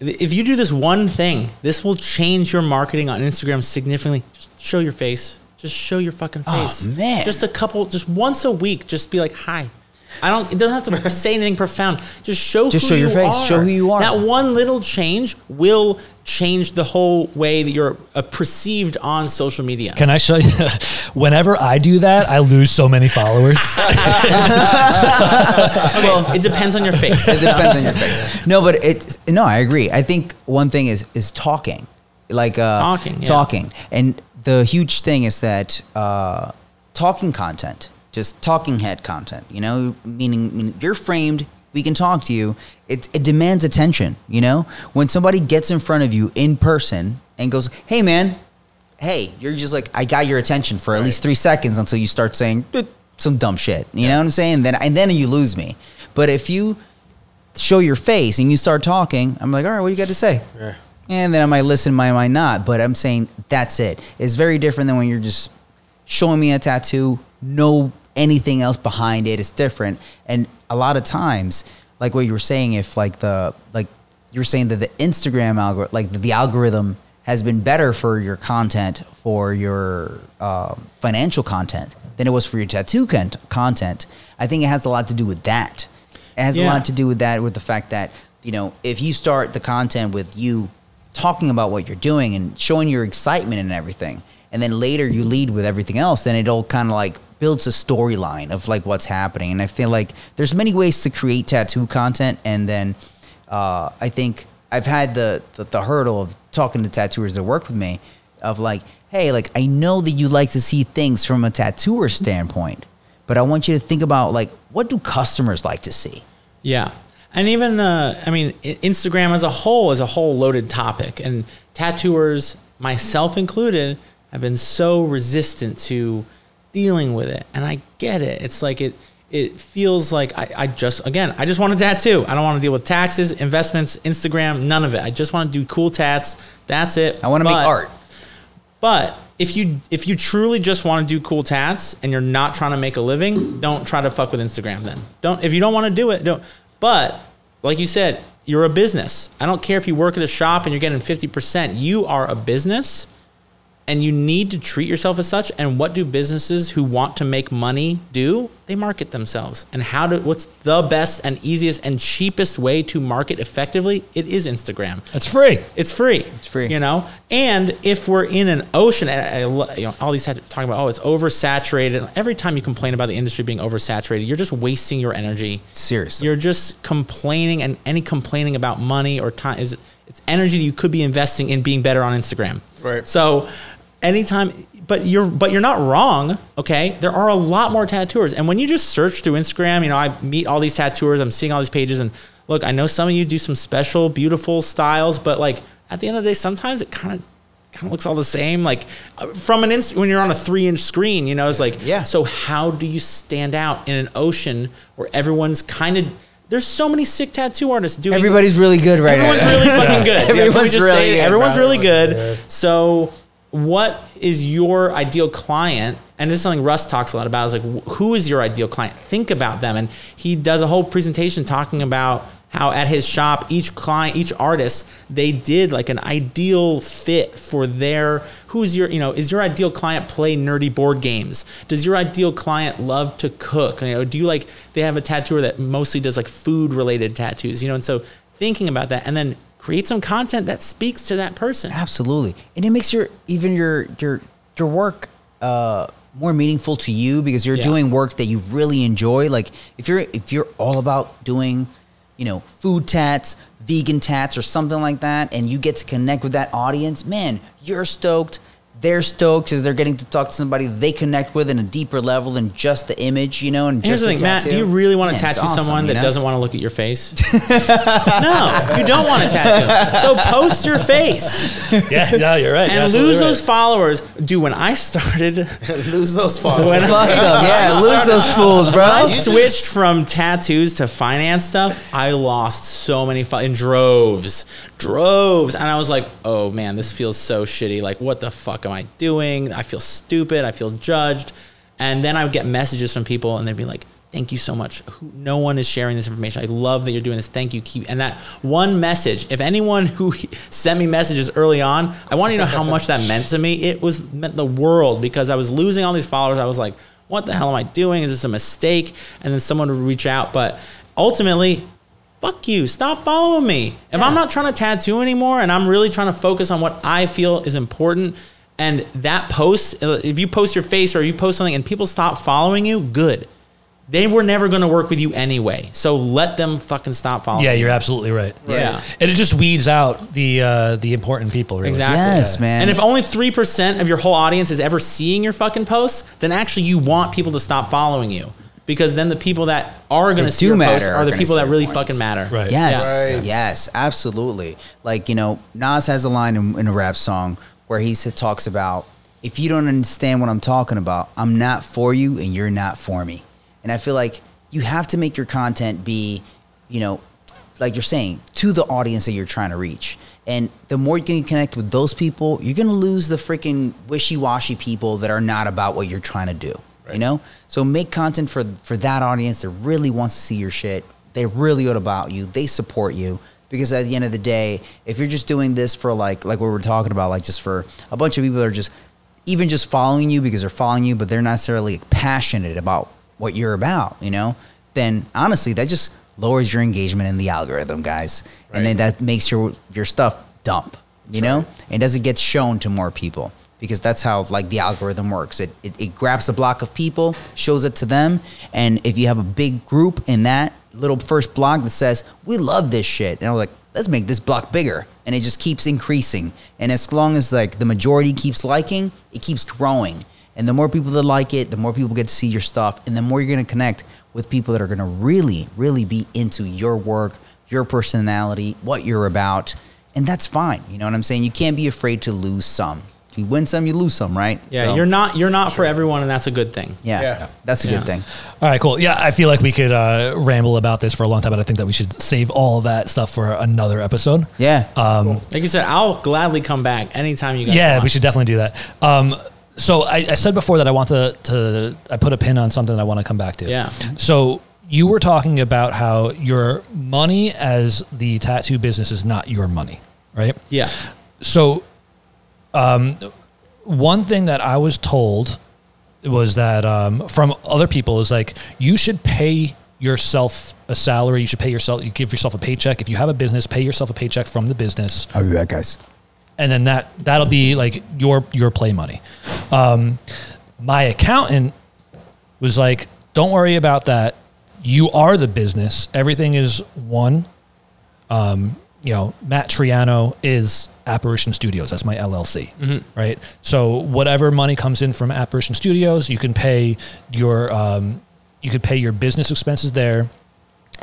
if you do this one thing, this will change your marketing on Instagram significantly. Just show your face. Just show your fucking Oh, face. man. Just a couple, just once a week, just be like, hi. I don't. It doesn't have to say anything profound. Just show. Just who show your you face. Are. Show who you are. That one little change will change the whole way that you're uh, perceived on social media. Can I show you? Whenever I do that, I lose so many followers. well, it depends on your face. it depends on your face. No, but it. No, I agree. I think one thing is is talking, like uh, Talking, yeah. talking, and the huge thing is that uh, talking content, just talking head content. You know, meaning, meaning you're framed. We can talk to you. It it demands attention. You know, when somebody gets in front of you in person and goes, "Hey, man." Hey, you're just like I got your attention for at least three seconds until you start saying some dumb shit. You know what I'm saying? Then and then you lose me. But if you show your face and you start talking, I'm like, all right, what you got to say? Yeah. And then I might listen, I might not. But I'm saying that's it. It's very different than when you're just showing me a tattoo, no anything else behind. It's different. And a lot of times, like what you were saying, if like the like you were saying that the Instagram algorithm, like the, algorithm has been better for your content, for your uh, financial content than it was for your tattoo con- content. I think it has a lot to do with that. It has a lot to do with that, with the fact that you know if you start the content with you talking about what you're doing and showing your excitement and everything, and then later you lead with everything else, then it'll kind of like builds a storyline of like what's happening. And I feel like there's many ways to create tattoo content, and then uh, I think I've had the, the the hurdle of talking to tattooers that work with me of like, hey, like I know that you like to see things from a tattooer standpoint, but I want you to think about like what do customers like to see? Yeah. And even the, I mean, Instagram as a whole is a whole loaded topic. And tattooers, myself included, have been so resistant to dealing with it. And I get it. It's like it, it feels like I, I just, again, I just want a tattoo. I don't want to deal with taxes, investments, Instagram, none of it. I just want to do cool tats. That's it. I want to make art. but if you if you truly just want to do cool tats and you're not trying to make a living, don't try to fuck with Instagram then. Don't if you don't want to do it, don't. But like you said, you're a business. I don't care if you work at a shop and you're getting 50%. You are a business and you need to treat yourself as such. And what do businesses who want to make money do? They market themselves. And how do what's the best and easiest and cheapest way to market effectively? It is Instagram. It's free. It's free. It's free. You know, and if we're in an ocean, I- I you know, all these talking about oh, it's oversaturated. Every time you complain about the industry being oversaturated, you're just wasting your energy. Seriously. You're just complaining, and any complaining about money or time is it's energy that you could be investing in being better on Instagram. Right. So, anytime, but you're but you're not wrong. Okay, there are a lot more tattooers, and when you just search through Instagram, you know, I meet all these tattooers. I'm seeing all these pages, and look, I know some of you do some special, beautiful styles, but like at the end of the day, sometimes it kind of kind of looks all the same. Like uh, from an inst- when you're on a three inch screen, you know, it's like Yeah. So how do you stand out in an ocean where everyone's kind of there's so many sick tattoo artists doing Everybody's really good right Everyone's now. really fucking good. Yeah, can we Everyone's just really say good, Everyone's bro. really good. So, what is your ideal client? And this is something Russ talks a lot about. Is like, who is your ideal client? Think about them. And he does a whole presentation talking about how at his shop, each client, each artist, they did like an ideal fit for their. Who's your, you know, is your ideal client play nerdy board games? Does your ideal client love to cook? You know, do you like? They have a tattooer that mostly does like food related tattoos. You know, and so thinking about that, and then create some content that speaks to that person. Absolutely, and it makes your even your your your work uh, more meaningful to you because you're Yeah. doing work that you really enjoy. Like if you're if you're all about doing, you know, food tats, vegan tats, or something like that, and you get to connect with that audience, man, you're stoked. They're stoked because they're getting to talk to somebody they connect with in a deeper level than just the image, you know. And Here's just the thing, Matt. Do you really want to Man, it's tattoo awesome, someone you that know? doesn't want to look at your face? no, you don't want to tattoo. So post your face Yeah, yeah, you're right. You're and lose right. those followers. Dude, when I started, Lose those followers. when Fuck them, yeah, lose those fools, bro. I switched from tattoos to finance stuff, I lost so many fo- in droves, droves, and I was like, "Oh man, this feels so shitty. Like, what the fuck am I doing? I feel stupid. I feel judged." And then I would get messages from people, and they'd be like, "Thank you so much. Who, no one is sharing this information. I love that you're doing this. Thank you. Keep." And that one message, if anyone who sent me messages early on, I want you to know how much that meant to me. It was meant the world because I was losing all these followers. I was like, what the hell am I doing? Is this a mistake? And then someone would reach out. But ultimately, fuck you. Stop following me. If I'm not trying to tattoo anymore and I'm really trying to focus on what I feel is important, and that post, uh, if you post your face or you post something and people stop following you, good. They were never going to work with you anyway. So let them fucking stop following you. Yeah, you. you're absolutely right. Yeah. And it just weeds out the uh, the important people. Really. Exactly. Yes, man. And if only 3% of your whole audience is ever seeing your fucking posts, then actually you want people to stop following you. Because then the people that are going to see do your matter posts are are the people that really points. fucking matter. Right. Yes, Right. yes, absolutely. Like you know, Nas has a line in, in a rap song where he talks about if you don't understand what I'm talking about, I'm not for you and you're not for me. And I feel like you have to make your content be, you know, like you're saying, to the audience that you're trying to reach. And the more you can connect with those people, you're gonna lose the freaking wishy-washy people that are not about what you're trying to do. You know? So make content for for that audience that really wants to see your shit. They really are about you. They support you. Because at the end of the day, if you're just doing this for like like what we're talking about, like just for a bunch of people that are just even just following you because they're following you, but they're not necessarily passionate about what you're about, you know, then honestly, that just lowers your engagement in the algorithm, guys. And then that makes your your stuff dump, you know? And doesn't get shown to more people because that's how like the algorithm works. It, it it grabs a block of people, shows it to them, and if you have a big group in that little first block that says, "We love this shit." And I was like, "Let's make this block bigger." And it just keeps increasing. And as long as like the majority keeps liking, it keeps growing. And the more people that like it, the more people get to see your stuff, and the more you're going to connect with people that are going to really, really be into your work, your personality, what you're about. And that's fine. You know what I'm saying? You can't be afraid to lose some. You win some, you lose some, right? Yeah, So, you're not you're not for everyone, and that's a good thing. Yeah, Yeah. that's a Yeah. good thing. All right, cool. Yeah, I feel like we could uh, ramble about this for a long time, but I think that we should save all that stuff for another episode. Yeah. Um, Like you said, I'll gladly come back anytime you guys. yeah, want. we should definitely do that. Um, so I, I said before that I want to, to I put a pin on something that I want to come back to. Yeah. So you were talking about how your money as the tattoo business is not your money, right? Yeah. So, um, one thing that I was told was that um, from other people is like you should pay yourself a salary. You should pay yourself. You give yourself a paycheck. If you have a business, pay yourself a paycheck from the business, I'll be back, guys. and then that that'll be like your your play money. Um, my accountant was like, "Don't worry about that. You are the business. Everything is one." Um, you know, Matt Truiano is Apparition Studios. That's my LLC, right? So whatever money comes in from Apparition Studios, you can pay your um, you could pay your business expenses there.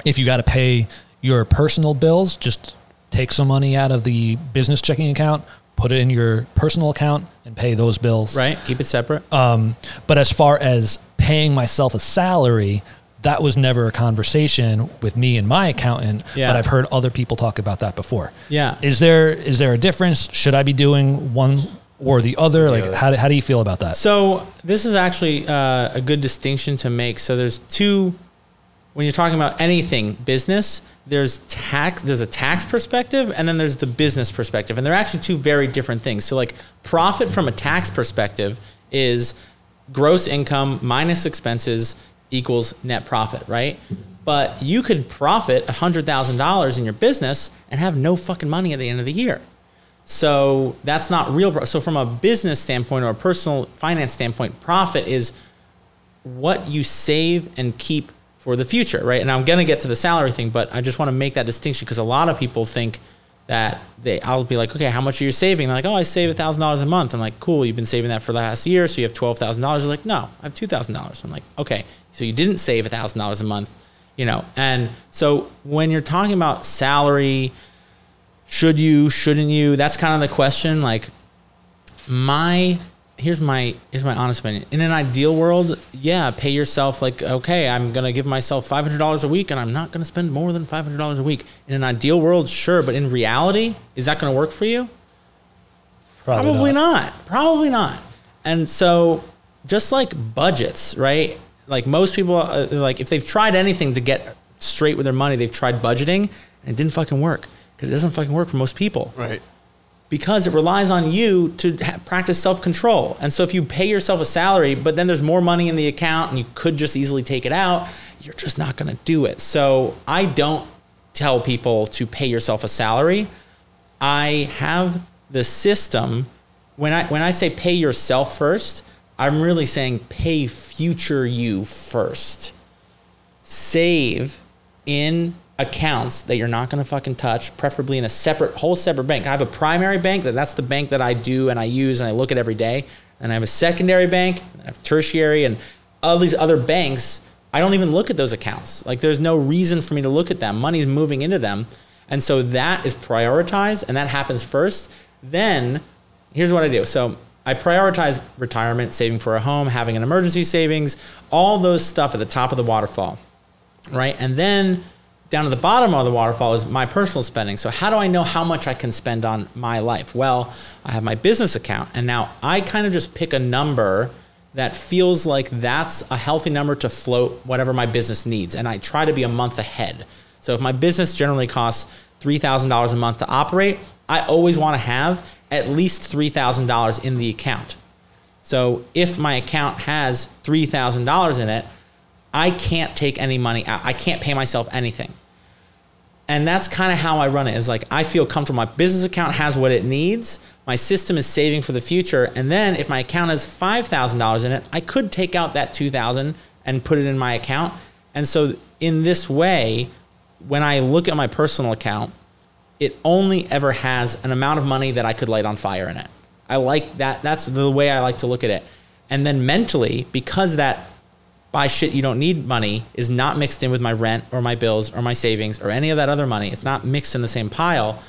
If you got to pay your personal bills, just take some money out of the business checking account, put it in your personal account, and pay those bills. Right. Keep it separate. Um, but as far as paying myself a salary, that was never a conversation with me and my accountant. Yeah. But I've heard other people talk about that before. Yeah. Is there is there a difference? Should I be doing one or the other? Like, how, do- how do you feel about that? So this is actually uh, a good distinction to make. So there's two. When you're talking about anything business, there's tax. There's a tax perspective, and then there's the business perspective, and they're actually two very different things. So like profit from a tax perspective is gross income minus expenses equals net profit, right? But you could profit $100,000 in your business and have no fucking money at the end of the year. So that's not real. So from a business standpoint or a personal finance standpoint, profit is what you save and keep for the future, right? And I'm going to get to the salary thing, but I just want to make that distinction because a lot of people think that they I'll be like, okay, how much are you saving? They're like, oh, I save thousand dollars a month. I'm like, cool, you've been saving that for the last year, so you have twelve thousand dollars. They're like, no, I have two thousand dollars. I'm like, okay, so you didn't save thousand dollars a month, you know. And so when you're talking about salary, should you, shouldn't you? That's kind of the question. Like, my here's my here's my honest opinion. In an ideal world, yeah, pay yourself like okay, I'm gonna give myself five hundred dollars a week, and I'm not gonna spend more than five hundred dollars a week. In an ideal world, sure, but in reality, is that gonna work for you? Probably not. Probably not. And so, just like budgets, right? Like most people, uh, like if they've tried anything to get straight with their money, they've tried budgeting, and it didn't fucking work because it doesn't fucking work for most people Right. Because it relies on you to ha- practice self control. And so if you pay yourself a salary, but then there's more money in the account and you could just easily take it out, you're just not going to do it. So I don't tell people to pay yourself a salary. I have the system when I when I say pay yourself first, I'm really saying pay future you first save in accounts that you're not going to fucking touch, preferably in a separate, whole separate bank. I have a primary bank that that's the bank that I do and I use and I look at every day. And I have a secondary bank, I have tertiary, and all these other banks. I don't even look at those accounts. Like there's no reason for me to look at them. Money's moving into them. And so that is prioritized and that happens first. Then here's what I do. So I prioritize retirement, saving for a home, having an emergency savings, all those stuff at the top of the waterfall right? And then down at the bottom of the waterfall is my personal spending. So how do I know how much I can spend on my life? Well, I have my business account, and now I kind of just pick a number that feels like that's a healthy number to float whatever my business needs, and I try to be a month ahead. So if my business generally costs three thousand dollars a month to operate, I always want to have at least three thousand dollars in the account. So if my account has three thousand dollars in it, I can't take any money out. I can't pay myself anything. And that's kind of how I run it is like I feel comfortable. My business account has what it needs. My system is saving for the future. And then if my account has $5,000 in it, I could take out that 2000 and put it in my account. And so in this way, when I look at my personal account, it only ever has an amount of money that I could light on fire in it. I like that. That's the way I like to look at it. And then mentally, because that buy shit you don't need money is not mixed in with my rent or my bills or my savings or any of that other money. It's not mixed in the same pile.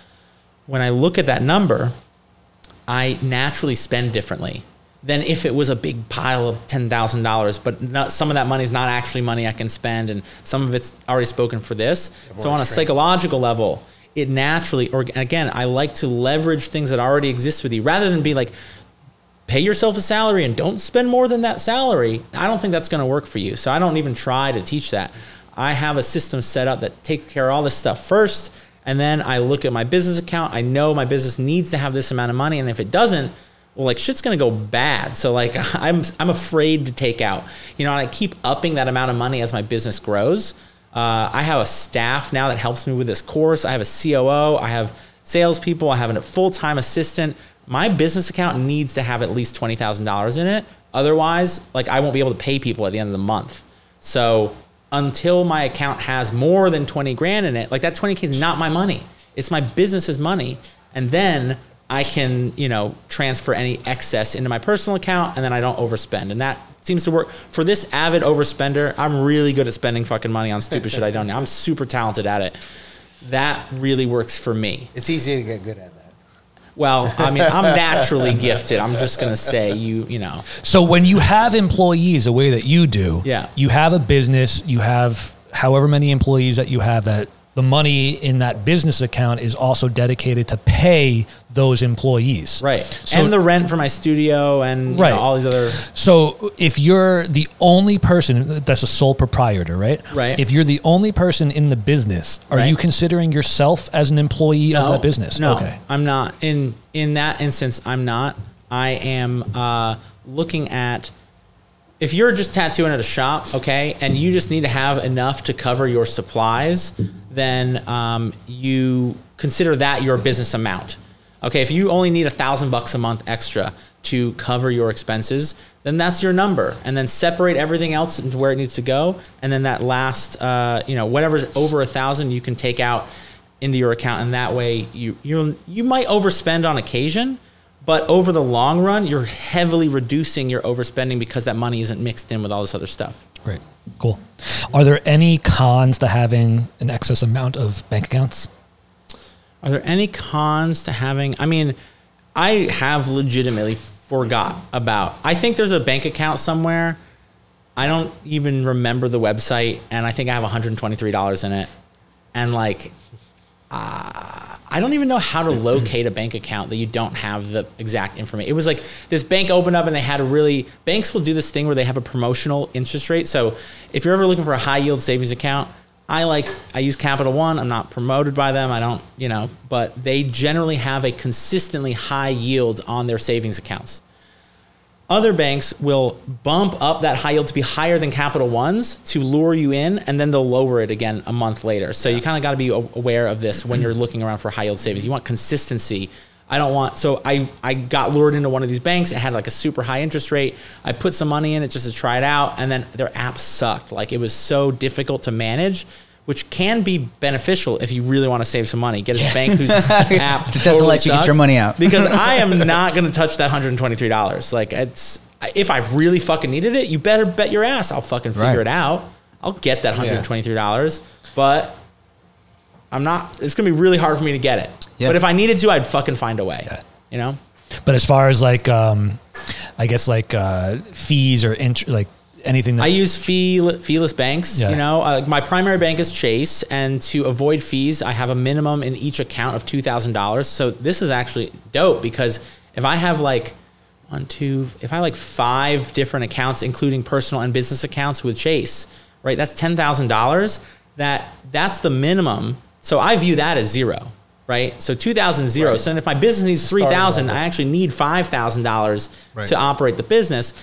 When I look at that number, I naturally spend differently than if it was a big pile of ten thousand dollars. But not, some of that money is not actually money I can spend, and some of it's already spoken for this. So on a psychological level, it naturally, or again, I like to leverage things that already exist with you rather than be like, pay yourself a salary and don't spend more than that salary. I don't think that's going to work for you. So I don't even try to teach that. I have a system set up that takes care of all this stuff first. And then I look at my business account. I know my business needs to have this amount of money. And if it doesn't, well, like shit's gonna go bad. So like I'm I'm afraid to take out. You know, and I keep upping that amount of money as my business grows. Uh, I have a staff now that helps me with this course. I have a COO. I have salespeople. I have a full time assistant my business account needs to have at least $20,000 in it. Otherwise, like I won't be able to pay people at the end of the month. So until my account has more than 20 grand in it, like that 20K is not my money. It's my business's money. And then I can, you know, transfer any excess into my personal account and then I don't overspend. And that seems to work. For this avid overspender, I'm really good at spending fucking money on stupid shit I don't know. I'm super talented at it. That really works for me. It's easy to get good at. Well, I mean, I'm naturally gifted. I'm just gonna say you, you know. So when you have employees the way that you do, Yeah. you have a business, you have however many employees that you have that the money in that business account is also dedicated to pay those employees. Right. So- and the rent for my studio and Right. know, all these other So if you're the only person that's a sole proprietor, right? Right. If you're the only person in the business, are you considering yourself as an employee of that business? No, Okay. I'm not. In in that instance, I'm not. I am uh, looking at if you're just tattooing at a shop, okay, and you just need to have enough to cover your supplies, then um, you consider that your business amount. Okay, if you only need a thousand bucks a month extra to cover your expenses, then that's your number, and then separate everything else into where it needs to go, and then that last, uh, you know, whatever's over a thousand, you can take out into your account, and that way you you you might overspend on occasion, but over the long run, you're heavily reducing your overspending because that money isn't mixed in with all this other stuff. Great. Cool. Are there any cons to having an excess amount of bank accounts? Are there any cons to having? I mean, I have legitimately forgot about. I think there's a bank account somewhere. I don't even remember the website, and I think I have 123 dollars in it. And like, uh, I don't even know how to locate a bank account that you don't have the exact information. It was like this bank opened up and they had a really banks will do this thing where they have a promotional interest rate. So if you're ever looking for a high yield savings account, I like I use Capital One. I'm not promoted by them. I don't, you know, but they generally have a consistently high yield on their savings accounts. Other banks will bump up that high yield to be higher than Capital One's to lure you in, and then they'll lower it again a month later. So you kind of got to be aware of this when you're looking around for high yield savings. You want consistency. I don't want so I I got lured into one of these banks. It had like a super high interest rate. I put some money in it just to try it out, and then their app sucked. Like it was so difficult to manage. Which can be beneficial if you really want to save some money. Get a bank whose app That doesn't totally let you get your money out. because I am not going to touch that hundred and twenty three dollars. Like it's if I really fucking needed it, you better bet your ass I'll fucking figure Right. it out. I'll get that hundred and twenty three dollars, but I'm not. It's gonna be really hard for me to get it. Yeah. But if I needed to, I'd fucking find a way. You know. But as far as like, um, I guess like uh, fees or int- like anything that I use fee feeless banks. Yeah. You know, uh, my primary bank is Chase, and to avoid fees, I have a minimum in each account of two thousand dollars. So this is actually dope because if I have like one, two, if I like five different accounts, including personal and business accounts with Chase, right? That's ten thousand dollars. That that's the minimum. So I view that as zero. Right, so two thousand zero. So if my business needs three thousand. I actually need five thousand dollars to operate the business.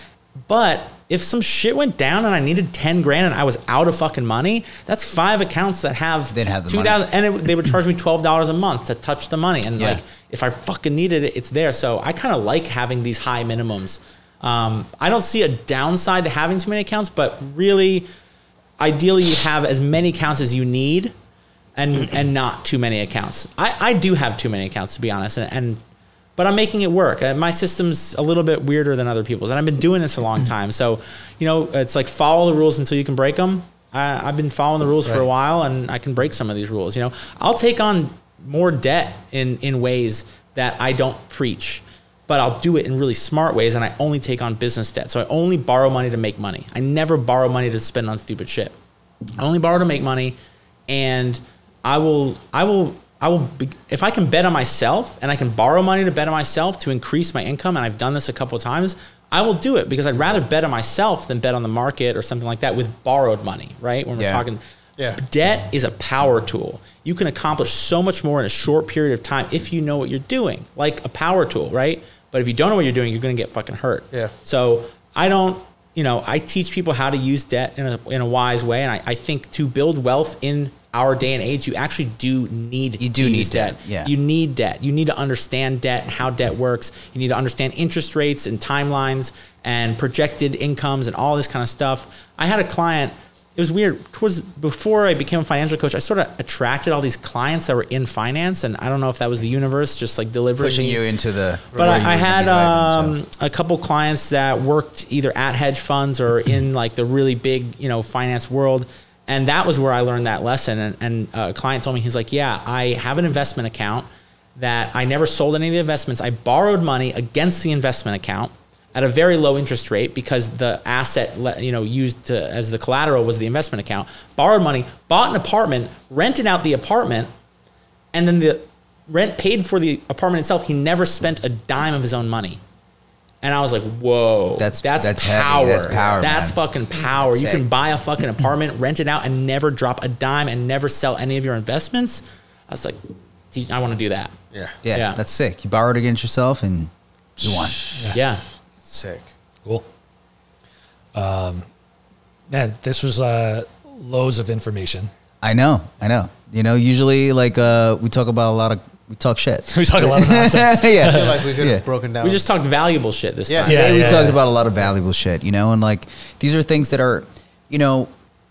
But if some shit went down and I needed 10 grand and I was out of fucking money, that's five accounts that have They'd have the 2000 and it, they would charge me $12 a month to touch the money. And Yeah. like, if I fucking needed it, it's there. So I kind of like having these high minimums. Um, I don't see a downside to having too many accounts, but really, ideally, you have as many accounts as you need and and not too many accounts. I, I do have too many accounts to be honest, and, and but I'm making it work. Uh, my system's a little bit weirder than other people's, and I've been doing this a long time. So, you know, it's like follow the rules until you can break them. I, I've been following the rules for a while, and I can break some of these rules. You know, I'll take on more debt in in ways that I don't preach, but I'll do it in really smart ways, and I only take on business debt. So I only borrow money to make money. I never borrow money to spend on stupid shit. I only borrow to make money, and I will, I will, I will. Be, if I can bet on myself, and I can borrow money to bet on myself to increase my income, and I've done this a couple of times, I will do it because I'd rather bet on myself than bet on the market or something like that with borrowed money, right? When we're Yeah. talking, Yeah. debt is a power tool. You can accomplish so much more in a short period of time if you know what you're doing, like a power tool, right? But if you don't know what you're doing, you're going to get fucking hurt. Yeah. So I don't, you know, I teach people how to use debt in a, in a wise way. And I, I think to build wealth in our day and age, you actually do need You do need use debt, yeah. You need debt. You need to understand debt and how debt works. You need to understand interest rates and timelines and projected incomes and all this kind of stuff. I had a client. It was weird. Towards before I became a financial coach, I sort of attracted all these clients that were in finance, and I don't know if that was the universe just like delivering pushing me you into the. but I, I had um, a couple clients that worked either at hedge funds or in like the really big, you know, finance world. And that was where I learned that lesson. And, and uh, a client told me, he's like, yeah, I have an investment account that I never sold any of the investments. I borrowed money against the investment account at a very low interest rate because the asset, you know, used to, as the collateral was the investment account. Borrowed money, bought an apartment, rented out the apartment, and then the rent paid for the apartment itself. He never spent a dime of his own money. And I was like, "Whoa, That's- that's that's heavy. power. That's power, That's man. fucking power. You Sick. can buy a fucking apartment, rent it out, and never drop a dime, and never sell any of your investments." I was like, "I want to do that." Yeah. yeah, yeah. that's sick. You borrowed against yourself and you won. Yeah, Sick. Cool. Um, man, this was uh, loads of information. I know, I know. You know, usually like uh, we talk about a lot of we talk shit. We talk a lot of nonsense. yeah, I feel like we could Yeah. broken down. we just talked valuable shit this Yeah. time. Yeah. Today we talked yeah. about a lot of valuable shit, you know, and like these are things that are, you know,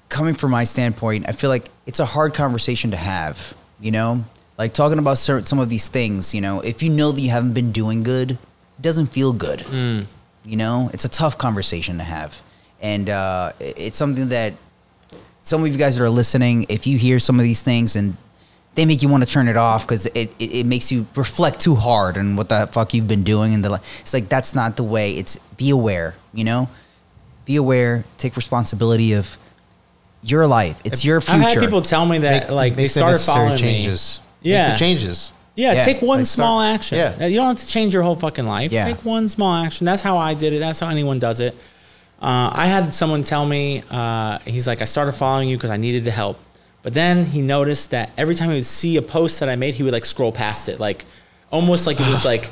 coming from my standpoint, I feel like it's a hard conversation to have, you know, Like talking about certain, some of these things, you know, if you know that you haven't been doing good, it doesn't feel good. Mm. You know, it's a tough conversation to have, and uh, it- it's something that some of you guys that are listening, if you hear some of these things and they make you want to turn it off because it, it, it makes you reflect too hard on what the fuck you've been doing and the li- it's like that's not the way it's be aware you know be aware take responsibility of your life it's your I've future had people tell me that like they the started necessary following me. changes. Make Yeah. the changes. Yeah, Yeah, take one like small start- action. yeah. You don't have to change your whole fucking life. Yeah. Take one small action. That's how I did it. That's how anyone does it. Uh, I had someone tell me, uh, he's like, I started following you because I needed the help. But then he noticed that every time he would see a post that I made, he would like scroll past it, like almost like it was like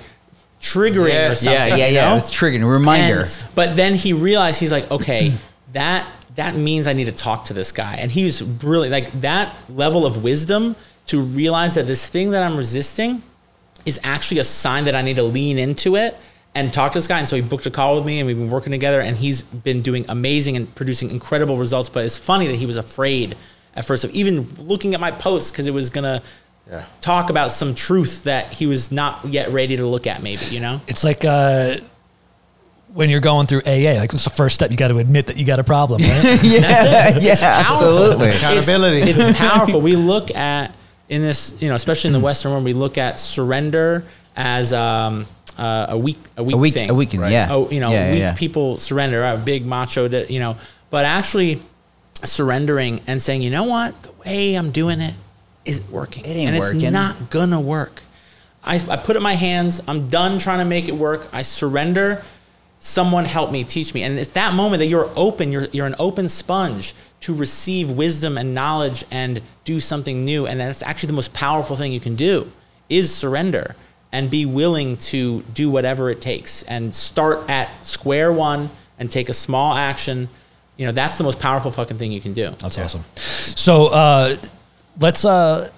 triggering Yeah. or something. yeah yeah you yeah know? it's triggering a reminder And- but then he realized he's like, okay, that that means I need to talk to this guy. And he was really like that level of wisdom to realize that this thing that I'm resisting is actually a sign that I need to lean into it and talk to this guy. And so he booked a call with me and we've been working together and he's been doing amazing and producing incredible results. But it's funny that he was afraid at first of even looking at my posts because it was gonna Yeah. talk about some truth that he was not yet ready to look at, maybe, you know? It's like uh, when you're going through AA, like it's the first step. You got to admit that you got a problem, right? yeah yeah absolutely Accountability. It's, powerful. We look at in this, you know, especially in the Western world, we look at surrender as um, uh, a weak, a weak, a week thing. a weekend yeah Oh, you know, yeah, yeah, weak yeah. people surrender. Right? Big macho, that you know, but actually surrendering and saying, you know what, the way I'm doing it isn't working. It ain't and working. It's not gonna work. I, I put it in my hands. I'm done trying to make it work. I surrender. Someone help me, teach me. And it's that moment that you're open, you're, you're an open sponge to receive wisdom and knowledge and do something new. And that's actually the most powerful thing you can do is surrender and be willing to do whatever it takes and start at square one and take a small action. You know, that's the most powerful fucking thing you can do. That's awesome. So uh, let's uh,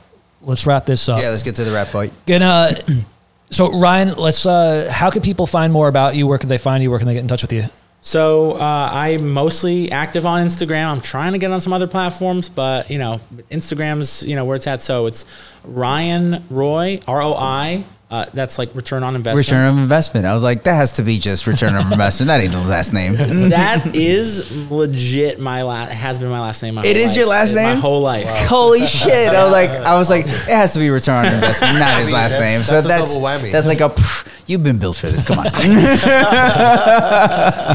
let's wrap this up. yeah let's get to the rap point Gonna, so Ryan, let's. Uh, how can people find more about you? Where can they find you? Where can they get in touch with you? So uh, I'm mostly active on Instagram. I'm trying to get on some other platforms, but you know, Instagram's you know where it's at. So it's Ryan Roi R O I. Uh, that's like return on investment. return of investment i was like that has to be just return of investment that ain't the last name that is legit. My last has been my last name. My It whole is your life. last My name? whole life. Holy shit! I was like, I was like, it has to be return on investment, not his mean, last that's- name. that's So a that's that's like a. pff, You've been built for this. Come on.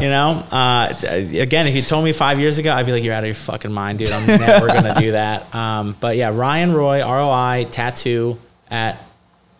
you know, uh, again, if you told me five years ago, I'd be like, "You're out of your fucking mind, dude. I'm never gonna do that." Um, but yeah, Ryan Roi R O I tattoo at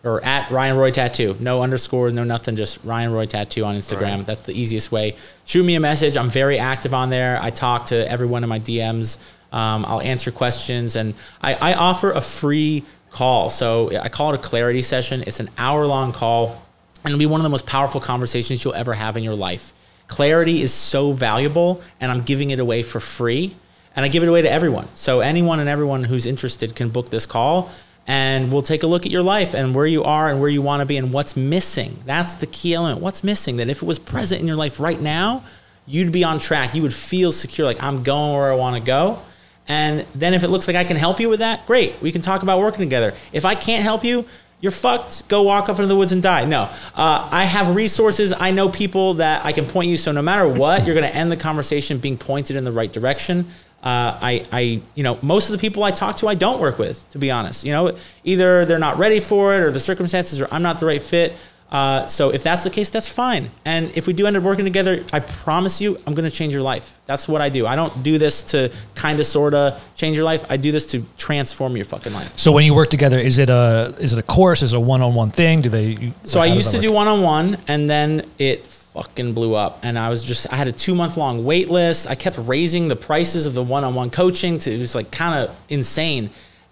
or at Ryan Roi tattoo. No underscores, no nothing. Just Ryan Roi tattoo on Instagram. That's the easiest way. Shoot me a message. I'm very active on there. I talk to everyone in my DMs. Um, I'll answer questions, and I, I offer a free call. So I call it a clarity session. It's an hour long call and it'll be one of the most powerful conversations you'll ever have in your life. Clarity is so valuable, and I'm giving it away for free. And I give it away to everyone. So anyone and everyone who's interested can book this call, and we'll take a look at your life and where you are and where you want to be and what's missing. That's the key element. What's missing? That if it was present in your life right now, you'd be on track. You would feel secure, like I'm going where I want to go. And then if it looks like I can help you with that, great. We can talk about working together. If I can't help you, you're fucked. Go walk off into the woods and die. No, uh, I have resources. I know people that I can point you. So no matter what, you're going to end the conversation being pointed in the right direction. Uh, I, I, you know, most of the people I talk to, I don't work with, to be honest. You know, either they're not ready for it, or the circumstances, or I'm not the right fit. Uh, so if that's the case, that's fine. And if we do end up working together, I promise you, I'm going to change your life. That's what I do. I don't do this to kind of, sort of change your life. I do this to transform your fucking life. So when you work together, is it a is it a course? Is it a one on one thing? Do they? So I used to work? do one on one, and then it fucking blew up. And I was just, I had a two month long wait list. I kept raising the prices of the one on one coaching to, it was like kind of insane.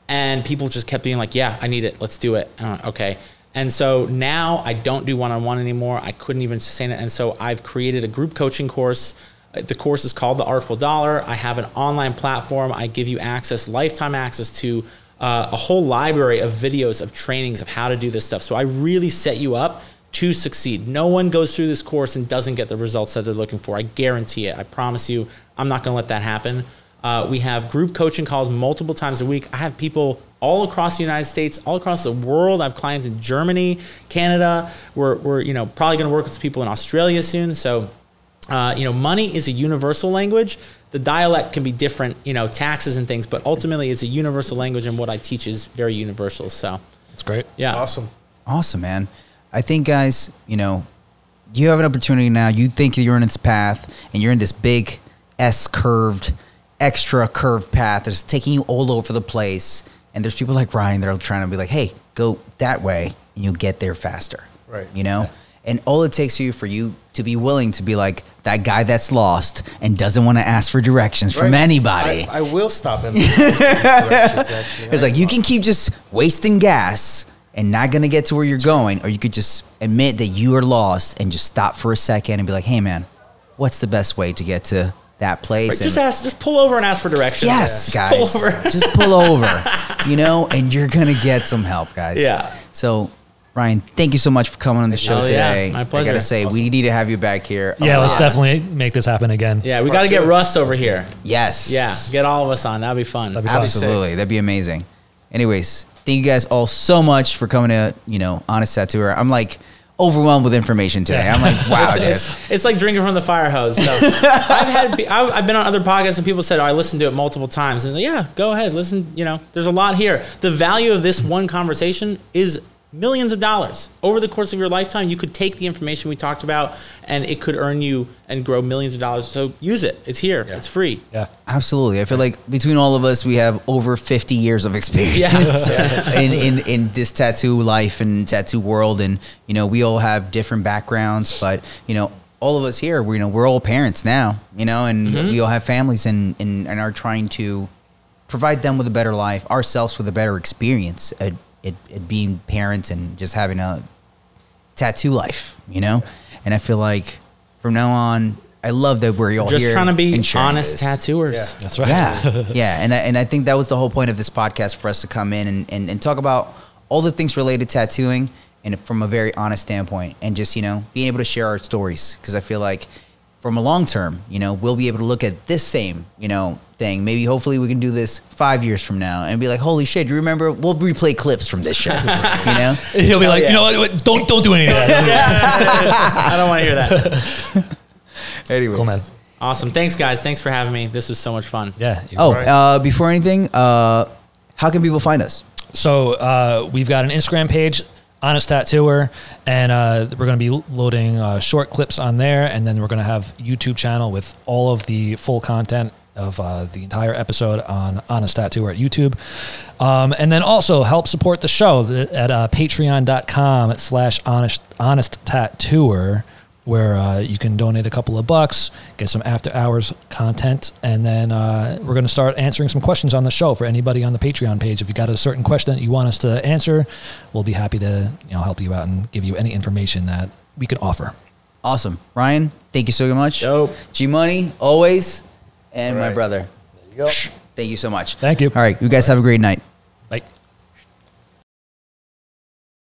And people just kept being like, yeah, I need it. Let's do it. Like, okay. And so now I don't do one on one anymore. I couldn't even sustain it. And so I've created a group coaching course. The course is called The Artful Dollar. I have an online platform. I give you access, lifetime access to uh, a whole library of videos of trainings of how to do this stuff. So I really set you up to succeed. No one goes through this course and doesn't get the results that they're looking for. I guarantee it. I promise you, I'm not going to let that happen. Uh, we have group coaching calls multiple times a week. I have people all across the United States, all across the world. I have clients in Germany, Canada. We're, we're you know probably going to work with people in Australia soon. So uh, you know, money is a universal language. The dialect can be different, you know, taxes and things, but ultimately it's a universal language, and what I teach is very universal. So, That's great. yeah, Awesome. Awesome, man. I think, guys, you know, you have an opportunity now. You think you're in this path, and you're in this big S curved, extra curved path that's taking you all over the place. And there's people like Ryan that are trying to be like, hey, go that way, and you'll get there faster. Right. You know? And all it takes for you for you to be willing to be like that guy that's lost and doesn't want to ask for directions from anybody. I, I will stop him. It's like you can keep just wasting gas and not gonna get to where you're going, or you could just admit that you are lost and just stop for a second and be like, "Hey, man, what's the best way to get to that place?" Right, just ask, just pull over and ask for directions. yes, Just guys, pull over. just pull over, you know, and you're gonna get some help, guys. Yeah. So. Ryan, thank you so much for coming on the show Oh, yeah. today. My I gotta say, we need to have you back here. a Yeah, let's definitely make this happen again. Yeah, we got to get Russ over here. Yes. Yeah, get all of us on. That'd be fun. That'd be fun. Absolutely. That'd be amazing. Anyways, thank you guys all so much for coming to, you know, Honest Tattooer. I'm like overwhelmed with information today. Yeah. I'm like, wow, it's, it's, it's like drinking from the fire hose. So I've had I've, I've been on other podcasts and people said, "Oh, I listened to it multiple times." And yeah, go ahead, listen. You know, there's a lot here. The value of this one conversation is millions of dollars over the course of your lifetime. You could take the information we talked about, and it could earn you and grow millions of dollars. So use it. It's here. It's free. Yeah. Absolutely. I feel like between all of us, we have over 50 years of experience Yeah. in, in, in this tattoo life and tattoo world. And, you know, we all have different backgrounds, but, you know, all of us here, we, you know, we're all parents now, you know, and mm-hmm. we all have families and, and, and are trying to provide them with a better life, ourselves with a better experience at, at, at being parents and just having a tattoo life, you know? And I feel like from now on, I love that we're all Just here trying to be honest this. tattooers. Yeah. That's right. Yeah, yeah, and I, and I think that was the whole point of this podcast for us to come in and, and, and talk about all the things related to tattooing and from a very honest standpoint, and just you know being able to share our stories because I feel like from a long term, you know, we'll be able to look at this same you know thing. Maybe hopefully we can do this five years from now and be like, holy shit, do you remember? We'll replay clips from this show, you know. He'll be like, yeah. you know what? what? Don't don't do any of that. I don't want to hear that. Anyways, cool, man. Awesome. Thanks, guys. Thanks for having me. This was so much fun. Yeah. Oh, right. uh, before anything, uh, how can people find us? So uh, we've got an Instagram page, Honest Tattooer, and uh, we're going to be loading uh, short clips on there, and then we're going to have YouTube channel with all of the full content of uh, the entire episode on Honest Tattooer at YouTube, um, and then also help support the show at uh, Patreon.com slash Honest Honest Tattooer. Where uh, you can donate a couple of bucks, get some after hours content, and then uh, we're going to start answering some questions on the show for anybody on the Patreon page. If you got a certain question that you want us to answer, we'll be happy to you know help you out and give you any information that we can offer. Awesome, Ryan. Thank you so much. Dope. G Money always, and my brother. There you go. Thank you so much. Thank you. All right, you guys have a great night.